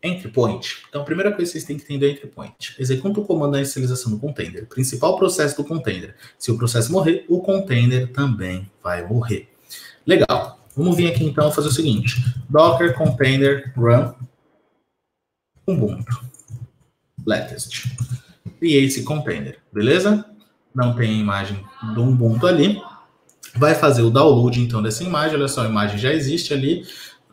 Entry point. Então, a primeira coisa que vocês têm que entender é entry point. Executa o comando da inicialização do container. Principal processo do container. Se o processo morrer, o container também vai morrer. Legal. Vamos vir aqui então fazer o seguinte: docker container run ubuntu latest. Criei esse container, beleza? Não tem a imagem do Ubuntu ali. Vai fazer o download então dessa imagem. Olha só, a imagem já existe ali.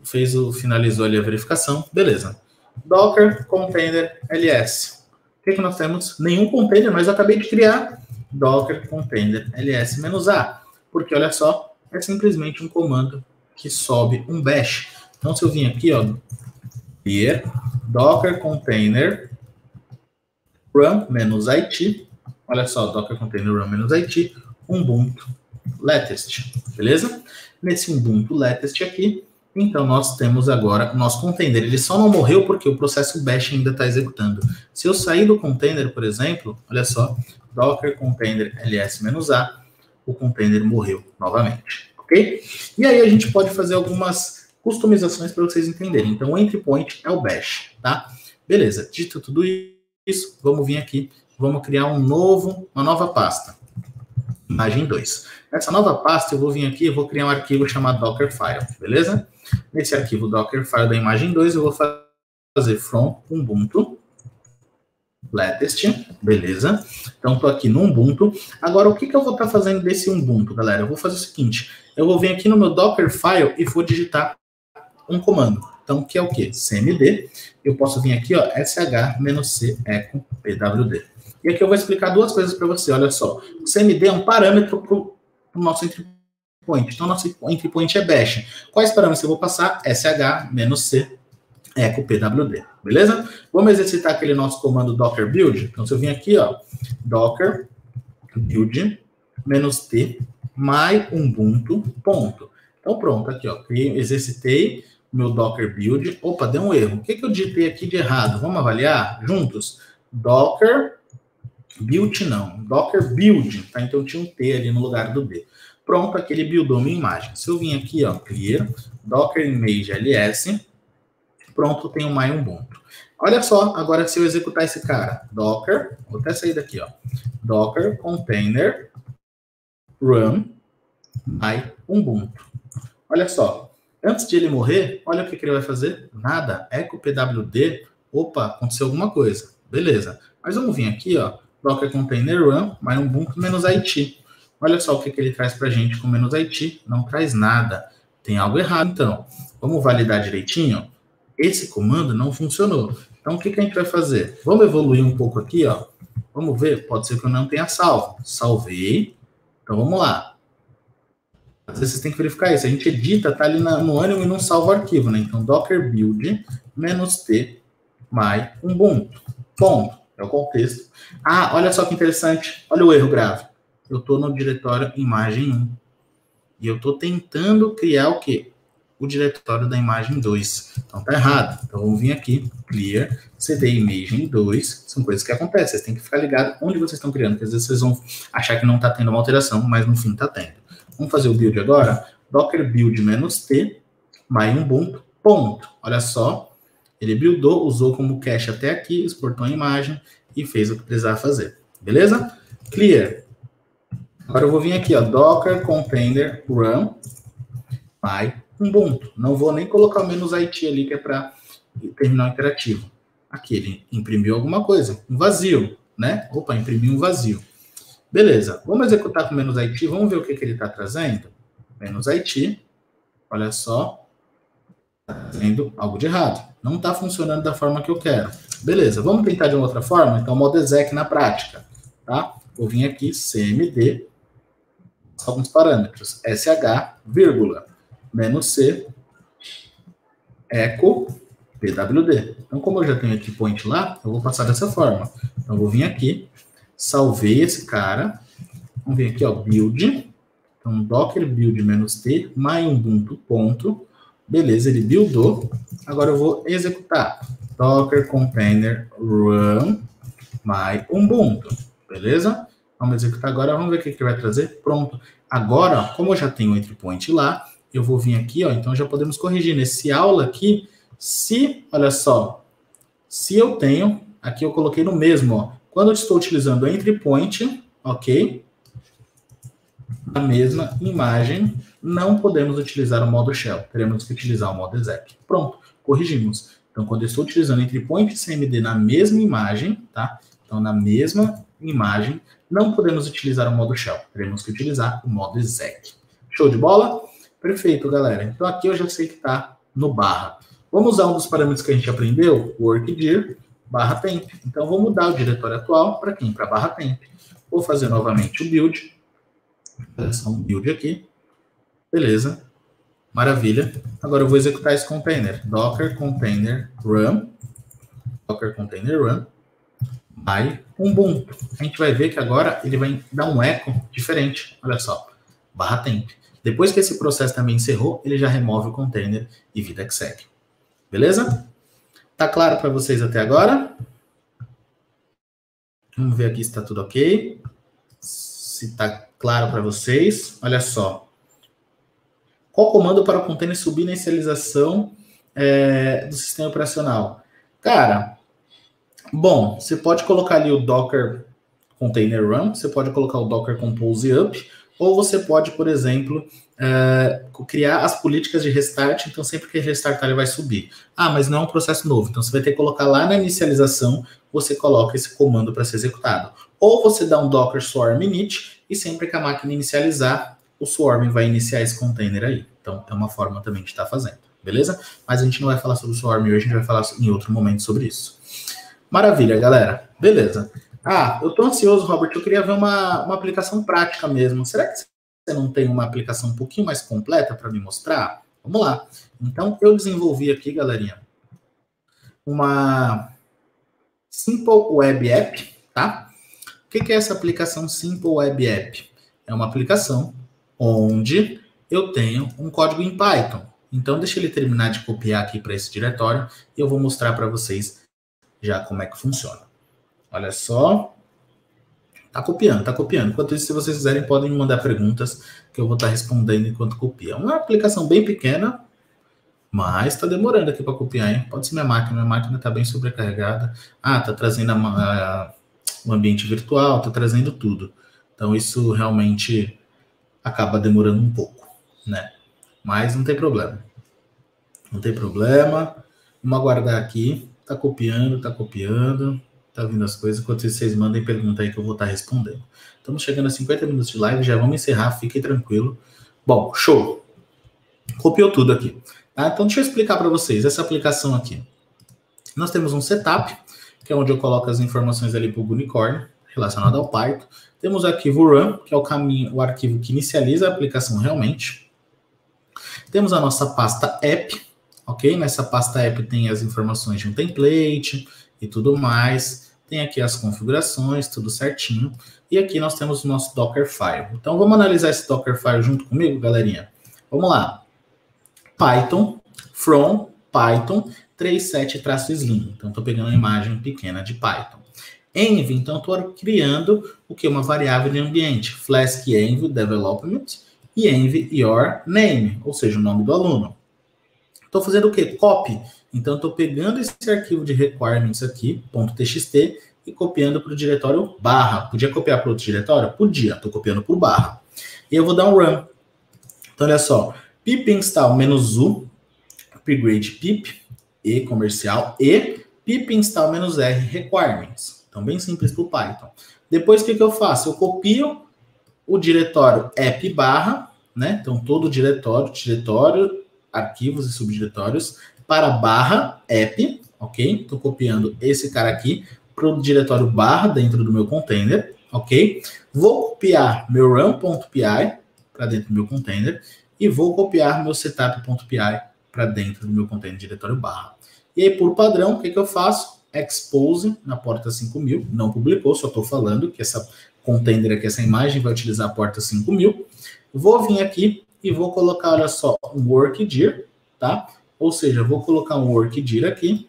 Fez o finalizou ali a verificação, beleza? Docker Container LS. O que, que nós temos? Nenhum container, mas eu acabei de criar Docker Container LS-A. Porque olha só, é simplesmente um comando que sobe um bash. Então, se eu vim aqui, ó, here, Docker Container run-it, olha só, Docker Container run-it, Ubuntu latest, beleza? Nesse Ubuntu latest aqui, então, nós temos agora o nosso container. Ele só não morreu porque o processo bash ainda está executando. Se eu sair do container, por exemplo, olha só, docker container ls-a, o container morreu novamente, ok? E aí a gente pode fazer algumas customizações para vocês entenderem. Então, o entry point é o bash, tá? Beleza, dito tudo isso, vamos vir aqui, vamos criar um novo, uma nova pasta. Imagem 2. Nessa nova pasta, eu vou vir aqui e vou criar um arquivo chamado Dockerfile, beleza? Nesse arquivo Dockerfile da imagem 2, eu vou fazer from Ubuntu latest, beleza? Então, estou aqui no Ubuntu. Agora, o que, que eu vou estar tá fazendo desse Ubuntu, galera? Eu vou fazer o seguinte, eu vou vir aqui no meu Dockerfile e vou digitar um comando. Então, que é o quê? cmd. Eu posso vir aqui, ó, sh-c echo pwd. E aqui eu vou explicar duas coisas para você, olha só. O cmd é um parâmetro para o nosso entry point. Então, nosso entry point é bash. Quais parâmetros eu vou passar? sh-c echo pwd, beleza? Vamos exercitar aquele nosso comando docker build. Então, se eu vim aqui, ó, docker build "-t my ubuntu ponto. Então, pronto, aqui, ó, exercitei meu docker build. Opa, deu um erro. O que, que eu digitei aqui de errado? Vamos avaliar juntos? Docker build não, docker build, tá? Então tinha um T ali no lugar do B. Pronto, aqui ele buildou minha imagem. Se eu vim aqui, ó, clear, docker image ls, pronto, tem o my Ubuntu. Olha só, agora se eu executar esse cara, docker, vou até sair daqui, ó, docker container run my Ubuntu. Olha só, antes de ele morrer, olha o que, que ele vai fazer, nada, echo pwd, opa, aconteceu alguma coisa, beleza. Mas vamos vir aqui, ó, docker container run my Ubuntu menos IT. Olha só o que, que ele traz para gente com menos IT, não traz nada. Tem algo errado, então. Vamos validar direitinho? esse comando não funcionou. Então, o que, que a gente vai fazer? Vamos evoluir um pouco aqui, ó. Vamos ver, pode ser que eu não tenha salvo. Salvei. Então, vamos lá. Às vezes vocês têm que verificar isso. A gente edita, tá ali na, no ânimo e não salva o arquivo, né? Então, docker build "-t my ubuntu. Ponto. É o contexto. Ah, olha só que interessante. Olha o erro grave. Eu estou no diretório imagem 1. E eu estou tentando criar o quê? o diretório da imagem 2. Então tá errado. Então vamos vir aqui, clear, cd imagem 2. São coisas que acontecem. Vocês têm que ficar ligados onde vocês estão criando, porque às vezes vocês vão achar que não está tendo uma alteração, mas no fim está tendo. Vamos fazer o build agora. Docker build "-t, my ubuntu, ponto. Olha só, ele buildou, usou como cache até aqui, exportou a imagem e fez o que precisava fazer. Beleza? Clear. Agora eu vou vir aqui, ó, docker container run my Ubuntu. Não vou nem colocar o menos IT ali, que é para terminal interativo. Aqui ele imprimiu alguma coisa, um vazio, né? Opa, imprimiu um vazio. Beleza, vamos executar com menos IT, vamos ver o que, que ele está trazendo. Menos IT, olha só, está trazendo algo de errado. Não está funcionando da forma que eu quero. Beleza, vamos tentar de uma outra forma? Então, modo exec na prática, tá? Vou vir aqui, cmd, alguns parâmetros, sh, vírgula menos C, eco PWD. Então, como eu já tenho aqui point lá, eu vou passar dessa forma. Então, eu vou vir aqui, salvei esse cara, vamos vir aqui, ó, build, então, docker build menos T, my ubuntu ponto, beleza, ele buildou, agora eu vou executar, docker container run my ubuntu, beleza? Vamos executar agora, vamos ver o que ele vai trazer, pronto. Agora, como eu já tenho o entry point lá, eu vou vir aqui, ó, então já podemos corrigir nesse aula aqui, se, olha só, se eu tenho, aqui eu coloquei no mesmo, ó, quando eu estou utilizando entry point, ok, a mesma imagem, não podemos utilizar o modo shell, teremos que utilizar o modo exec. Pronto, corrigimos. Então, quando eu estou utilizando entry point e cmd na mesma imagem, tá? Então, na mesma imagem, não podemos utilizar o modo shell, teremos que utilizar o modo exec. Show de bola? Perfeito, galera. Então aqui eu já sei que está no barra. Vamos usar um dos parâmetros que a gente aprendeu, workdir barra temp. Então vou mudar o diretório atual para quem? Para barra temp. Vou fazer novamente o build. Fazer um build aqui. Beleza. Maravilha. Agora eu vou executar esse container. Docker container run. Docker container run. By Ubuntu. A gente vai ver que agora ele vai dar um eco diferente. Olha só. Barra temp. Depois que esse processo também encerrou, ele já remove o container e vida que segue. Beleza? Tá claro para vocês até agora? Vamos ver aqui se está tudo ok. Se está claro para vocês. Olha só. Qual comando para o container subir na inicialização é, do sistema operacional? Cara, bom, você pode colocar ali o Docker Container Run, você pode colocar o Docker Compose Up, ou você pode, por exemplo, é, criar as políticas de restart, então sempre que restartar ele vai subir. Ah, mas não é um processo novo, então você vai ter que colocar lá na inicialização você coloca esse comando para ser executado. Ou você dá um docker swarm init e sempre que a máquina inicializar, o swarm vai iniciar esse container aí. Então, é uma forma também de estar tá fazendo, beleza? Mas a gente não vai falar sobre o swarm hoje, a gente vai falar em outro momento sobre isso. Maravilha, galera. Beleza. Ah, eu tô ansioso, Robert. Eu queria ver uma, uma aplicação prática mesmo. Será que você não tem uma aplicação um pouquinho mais completa para me mostrar? Vamos lá. Então, eu desenvolvi aqui, galerinha, uma Simple Web App, tá? O que é essa aplicação Simple Web App? É uma aplicação onde eu tenho um código em Python. Então, deixa ele terminar de copiar aqui para esse diretório e eu vou mostrar para vocês já como é que funciona. Olha só. Tá copiando, tá copiando. Enquanto isso, se vocês quiserem, podem me mandar perguntas que eu vou estar respondendo enquanto copia. Uma aplicação bem pequena, mas está demorando aqui para copiar, hein? Pode ser minha máquina, minha máquina está bem sobrecarregada. Ah, tá trazendo a, o ambiente virtual, tá trazendo tudo. Então isso realmente acaba demorando um pouco, né? Mas não tem problema. Não tem problema. Vamos aguardar aqui. Tá copiando, tá copiando. Tá vindo as coisas. Enquanto vocês mandem pergunta aí que eu vou estar tá respondendo. Estamos chegando a 50 minutos de live, já vamos encerrar, fiquem tranquilo. Bom, show. Copiou tudo aqui. Tá? Então, deixa eu explicar para vocês essa aplicação aqui. Nós temos um setup, que é onde eu coloco as informações ali para o Unicorn, relacionado ao Python. Temos o arquivo run, que é o caminho, o arquivo que inicializa a aplicação realmente. Temos a nossa pasta app, ok? Nessa pasta app tem as informações de um template e tudo mais. Tem aqui as configurações, tudo certinho. E aqui nós temos o nosso Dockerfile. Então vamos analisar esse Dockerfile junto comigo, galerinha? Vamos lá. Python, from Python 37-slim. Então estou pegando uma imagem pequena de Python. Env, então estou criando o que? Uma variável de ambiente. Flask env development e env your name, ou seja, o nome do aluno. Estou fazendo o quê? Copy. Então estou pegando esse arquivo de requirements aqui, .txt, e copiando para o diretório barra. Podia copiar para outro diretório? Podia. Estou copiando por barra. E eu vou dar um run. Então olha só, pip install "-u", upgrade pip e comercial e pip install "-r", requirements. Então, bem simples para o Python. Depois, o que, que eu faço? Eu copio o diretório app barra, né? Então, todo o diretório, diretório, arquivos e subdiretórios, para barra app, ok? Estou copiando esse cara aqui para o diretório barra dentro do meu container, ok? Vou copiar meu run.py para dentro do meu container e vou copiar meu setup.py para dentro do meu container diretório barra. E aí, por padrão, o que, que eu faço? expose na porta 5000, não publicou, só estou falando que essa container aqui, essa imagem vai utilizar a porta 5000. Vou vir aqui e vou colocar, olha só, um workdir, tá? Ou seja, vou colocar um workdir aqui,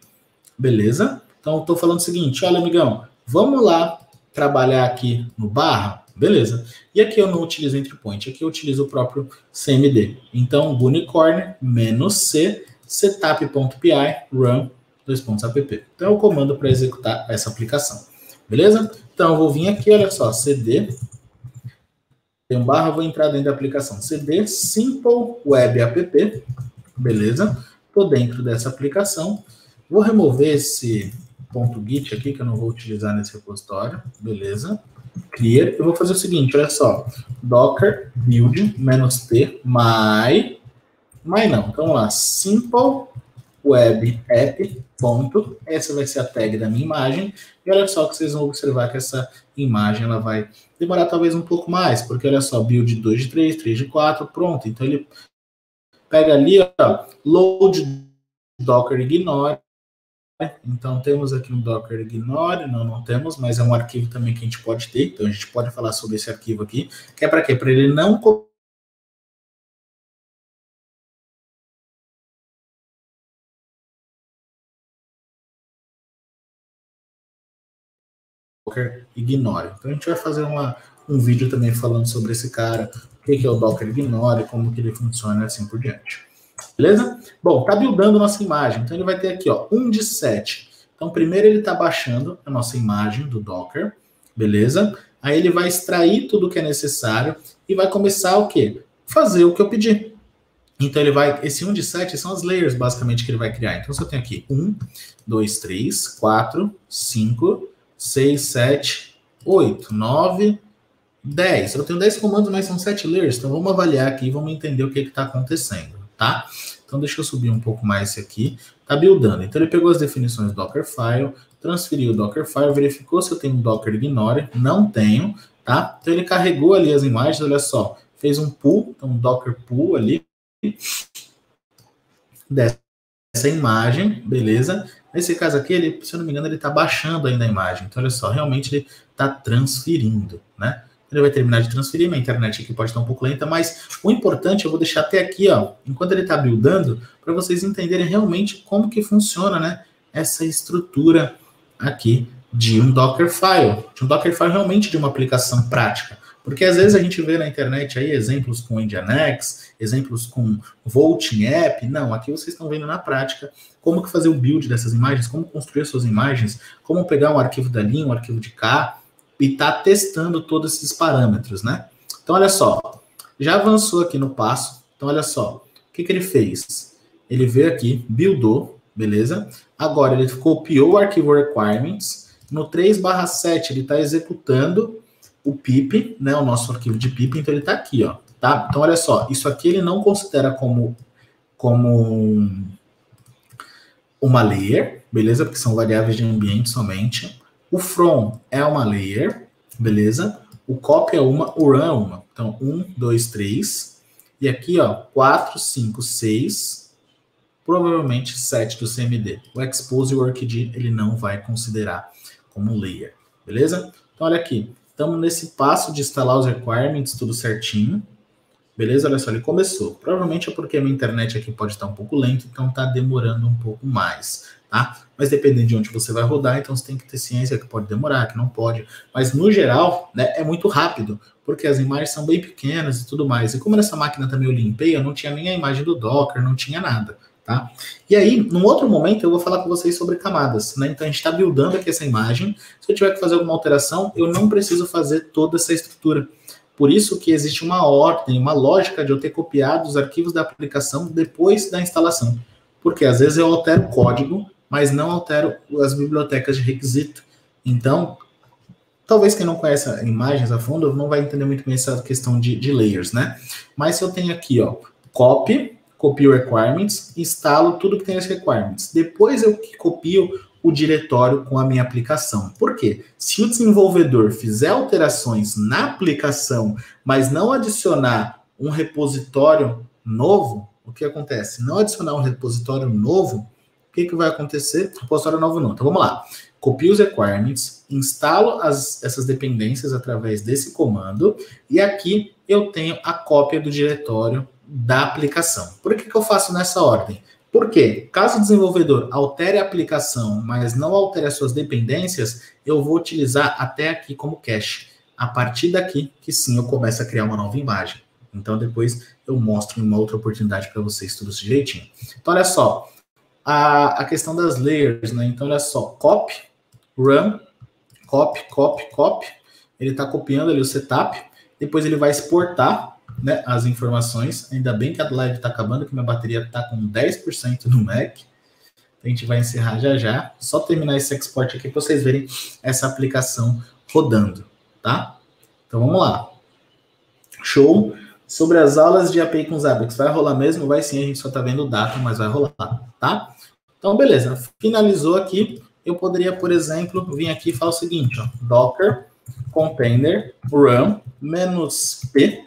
beleza? Então, estou falando o seguinte, olha, amigão, vamos lá trabalhar aqui no barra, beleza? E aqui eu não utilizo entry point, aqui eu utilizo o próprio CMD. Então, unicorn menos C, setup.py, run dois pontos app. Então é o comando para executar essa aplicação. Beleza? Então eu vou vir aqui, olha só, cd tem um barra, vou entrar dentro da aplicação cd simple web app. Beleza? Estou dentro dessa aplicação. Vou remover esse ponto .git aqui que eu não vou utilizar nesse repositório. Beleza? Clear. Eu vou fazer o seguinte, olha só. Docker build "-t my my não. Então vamos lá, simple web app, ponto. Essa vai ser a tag da minha imagem. E olha só que vocês vão observar que essa imagem ela vai demorar talvez um pouco mais, porque olha só, build 2 de 3, 3 de 4, pronto. Então ele pega ali, ó, load docker ignore. Então temos aqui um docker ignore, não, não temos, mas é um arquivo também que a gente pode ter. Então a gente pode falar sobre esse arquivo aqui, que é para quê? Para ele não Docker Ignore. Então a gente vai fazer uma, um vídeo também falando sobre esse cara, o que, é o Docker Ignore, como que ele funciona e assim por diante. Beleza? Bom, tá buildando nossa imagem. Então ele vai ter aqui, ó, 1 de 7. Então primeiro ele está baixando a nossa imagem do Docker, beleza? Aí ele vai extrair tudo que é necessário e vai começar o quê? Fazer o que eu pedi. Então ele vai, esse 1 de 7 são as layers basicamente que ele vai criar. Então se eu tenho aqui 1, 2, 3, 4, 5, 6, 7, 8, 9, 10. Eu tenho 10 comandos, mas são 7 layers. Então vamos avaliar aqui e vamos entender o que está acontecendo, tá? Então deixa eu subir um pouco mais esse aqui. Tá buildando. Então ele pegou as definições do Dockerfile, transferiu o Dockerfile, verificou se eu tenho um Docker Ignore. Não tenho, tá? Então ele carregou ali as imagens, olha só. Fez um pull, então um Docker pull ali, dessa imagem, beleza? Nesse caso aqui, ele, se eu não me engano, ele está baixando ainda a imagem. Então, olha só, realmente ele está transferindo, né? Ele vai terminar de transferir, minha internet aqui pode estar um pouco lenta, mas o importante eu vou deixar até aqui, ó, enquanto ele está buildando, para vocês entenderem realmente como que funciona, né, essa estrutura aqui de um Dockerfile, de um Dockerfile realmente de uma aplicação prática. Porque às vezes a gente vê na internet aí exemplos com Nginx, exemplos com Vaulting App. Não, aqui vocês estão vendo na prática como que fazer o build dessas imagens, como construir suas imagens, como pegar um arquivo dali, um arquivo de cá, e tá testando todos esses parâmetros, né? Então, olha só, já avançou aqui no passo. Então, olha só, o que, que ele fez? Ele veio aqui, buildou, beleza? Agora, ele copiou o arquivo requirements. No 3 barra 7, ele está executando o pip, né, o nosso arquivo de pip, então ele está aqui, ó, tá? Então, olha só, isso aqui ele não considera como, como uma layer, beleza? Porque são variáveis de ambiente somente. O from é uma layer, beleza? O copy é uma, o run é uma. Então, 1, 2, 3. E aqui, ó, 4, 5, 6. Provavelmente 7 do CMD. O expose e o workd ele não vai considerar como layer, beleza? Então, olha aqui. Estamos nesse passo de instalar os requirements, tudo certinho. Beleza? Olha só, ele começou. Provavelmente é porque a minha internet aqui pode estar um pouco lenta, então está demorando um pouco mais, tá? Mas dependendo de onde você vai rodar, então você tem que ter ciência que pode demorar, que não pode. Mas no geral, né, é muito rápido, porque as imagens são bem pequenas e tudo mais. E como nessa máquina também eu limpei, eu não tinha nem a imagem do Docker, não tinha nada. Tá? E aí, num outro momento, eu vou falar com vocês sobre camadas. Né? Então, a gente está buildando aqui essa imagem. Se eu tiver que fazer alguma alteração, eu não preciso fazer toda essa estrutura. Por isso que existe uma ordem, uma lógica de eu ter copiado os arquivos da aplicação depois da instalação. Porque às vezes eu altero código, mas não altero as bibliotecas de requisito. Então, talvez quem não conhece imagens a fundo não vai entender muito bem essa questão de, de layers, né? Mas se eu tenho aqui, ó, copy, copio requirements, instalo tudo que tem as requirements. Depois eu copio o diretório com a minha aplicação. Por quê? Se o desenvolvedor fizer alterações na aplicação, mas não adicionar um repositório novo, o que acontece? Não adicionar um repositório novo, o que, que vai acontecer? Repositório novo não. Então vamos lá. Copio os requirements, instalo as, essas dependências através desse comando, e aqui eu tenho a cópia do diretório da aplicação. Por que, que eu faço nessa ordem? Porque, caso o desenvolvedor altere a aplicação, mas não altere as suas dependências, eu vou utilizar até aqui como cache. A partir daqui, que sim, eu começo a criar uma nova imagem. Então, depois eu mostro em uma outra oportunidade para vocês tudo isso direitinho. Então, olha só, a, a questão das layers, né? Então, olha só, copy, run, copy, copy, copy. Ele está copiando ali o setup, depois ele vai exportar né, as informações. Ainda bem que a live está acabando, que minha bateria está com 10% no Mac. A gente vai encerrar já já. Só terminar esse export aqui para vocês verem essa aplicação rodando, tá? Então vamos lá. Show. Sobre as aulas de API com Zabbix, vai rolar mesmo? Vai sim, a gente só está vendo o data, mas vai rolar, tá? Então, beleza. Finalizou aqui. Eu poderia, por exemplo, vir aqui e falar o seguinte, ó, docker container run "-p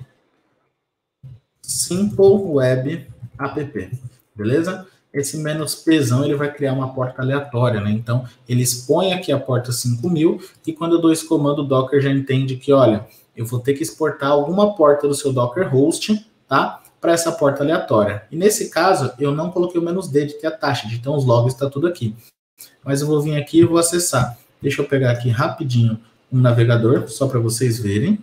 Simple Web App, beleza? Esse menos Pzão, ele vai criar uma porta aleatória, né? Então, ele expõe aqui a porta 5000 e quando eu dou esse comando, o Docker já entende que, olha, eu vou ter que exportar alguma porta do seu Docker host, tá? Para essa porta aleatória. E nesse caso, eu não coloquei o menos D de ter a taxa, então os logs está tudo aqui. Mas eu vou vir aqui e vou acessar. Deixa eu pegar aqui rapidinho um navegador, só para vocês verem.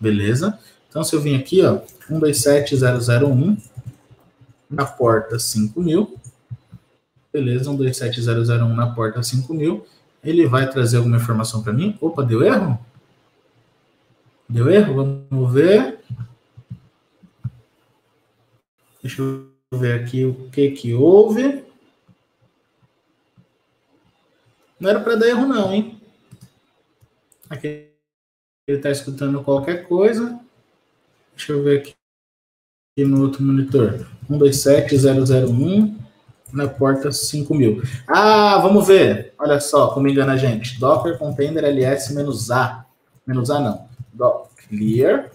Beleza? Então, se eu vim aqui, ó, 127001 na porta 5000, beleza, 127001 na porta 5000, ele vai trazer alguma informação para mim. Opa, deu erro? Deu erro? Vamos ver. Deixa eu ver aqui o que que houve. Não era para dar erro não, hein? Aqui ele está escutando qualquer coisa. Deixa eu ver aqui, aqui no outro monitor. 127001 na porta 5000. Ah, vamos ver. Olha só como engana a gente. Docker container ls a. Menos a não. Do, clear.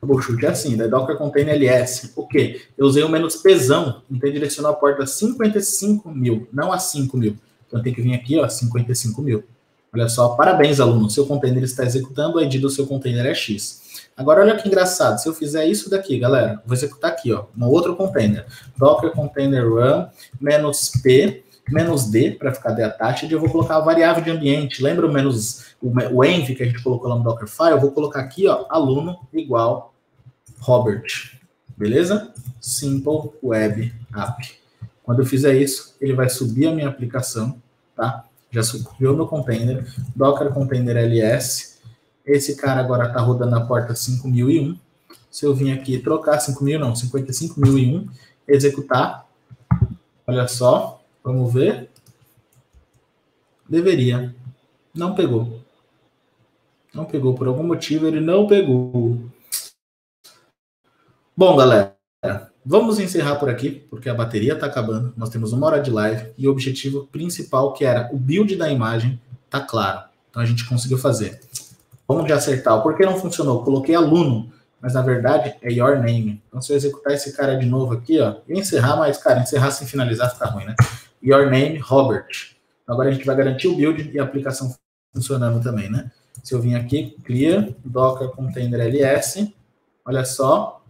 Troubleshoot é assim, da Docker container ls. O quê? Eu usei o menos pesão, então direcionou a porta 55 mil, não a 5 mil. Então tem que vir aqui, ó, 55 mil. Olha só, parabéns, aluno. Seu container está executando, o ID do seu container é X. Agora, olha que engraçado. Se eu fizer isso daqui, galera, vou executar aqui, ó, um outro container. Docker container run, menos P, menos D, para ficar D attached, eu vou colocar a variável de ambiente. Lembra o menos o, o env que a gente colocou lá no Dockerfile? Eu vou colocar aqui, ó, aluno igual Robert. Beleza? Simple Web App. Quando eu fizer isso, ele vai subir a minha aplicação, tá? Já subiu meu container, Docker Container LS. Esse cara agora está rodando na porta 5001. Se eu vim aqui trocar 5000, não, 55001, executar, olha só, vamos ver. Deveria. Não pegou. Não pegou. Por algum motivo ele não pegou. Bom, galera, vamos encerrar por aqui, porque a bateria está acabando. Nós temos uma hora de live e o objetivo principal, que era o build da imagem, está claro. Então a gente conseguiu fazer. Vamos de acertar. Por que não funcionou? coloquei aluno, mas na verdade é your name. Então se eu executar esse cara de novo aqui, ó, e encerrar, mas cara, encerrar sem finalizar fica ruim, né? Your name, Robert. Agora a gente vai garantir o build e a aplicação funcionando também, né? Se eu vim aqui, clear, docker container ls, olha só,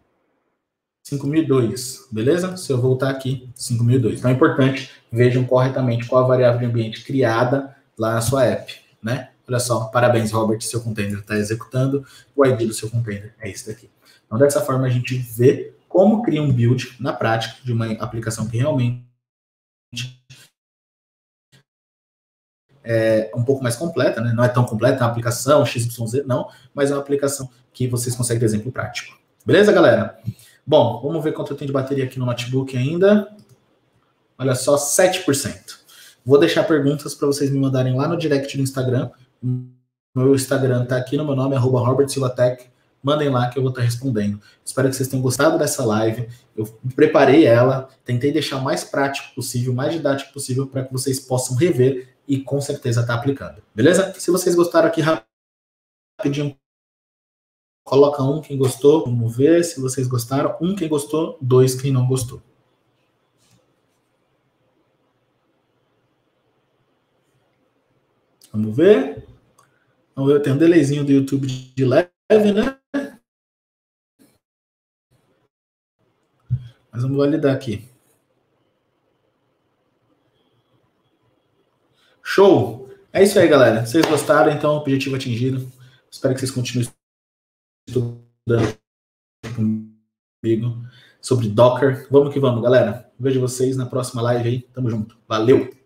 5002, beleza? Se eu voltar aqui, 5002. Então é importante, vejam corretamente qual a variável de ambiente criada lá na sua app, né? Olha só, parabéns, Robert, seu container está executando, o ID do seu container é esse daqui. Então, dessa forma, a gente vê como cria um build na prática de uma aplicação que realmente é um pouco mais completa, né? Não é tão completa, é uma aplicação XYZ, não, mas é uma aplicação que vocês conseguem ter exemplo prático. Beleza, galera? Bom, vamos ver quanto eu tenho de bateria aqui no notebook ainda. Olha só, 7%. Vou deixar perguntas para vocês me mandarem lá no direct do Instagram. Meu Instagram está aqui no meu nome, arroba Robert. Mandem lá que eu vou estar tá respondendo. Espero que vocês tenham gostado dessa live. Eu preparei ela, tentei deixar mais prático possível, mais didático possível, para que vocês possam rever e com certeza estar tá aplicando. Beleza? Se vocês gostaram aqui rapidinho, Coloca um quem gostou, vamos ver se vocês gostaram. Um quem gostou, dois quem não gostou. Vamos ver. Vamos ver, tem um delayzinho do YouTube de leve, né? Mas vamos validar aqui. Show! É isso aí, galera. Vocês gostaram, então, objetivo atingido. Espero que vocês continuem estudando comigo sobre Docker. Vamos que vamos, galera. Vejo vocês na próxima live aí. Tamo junto. Valeu!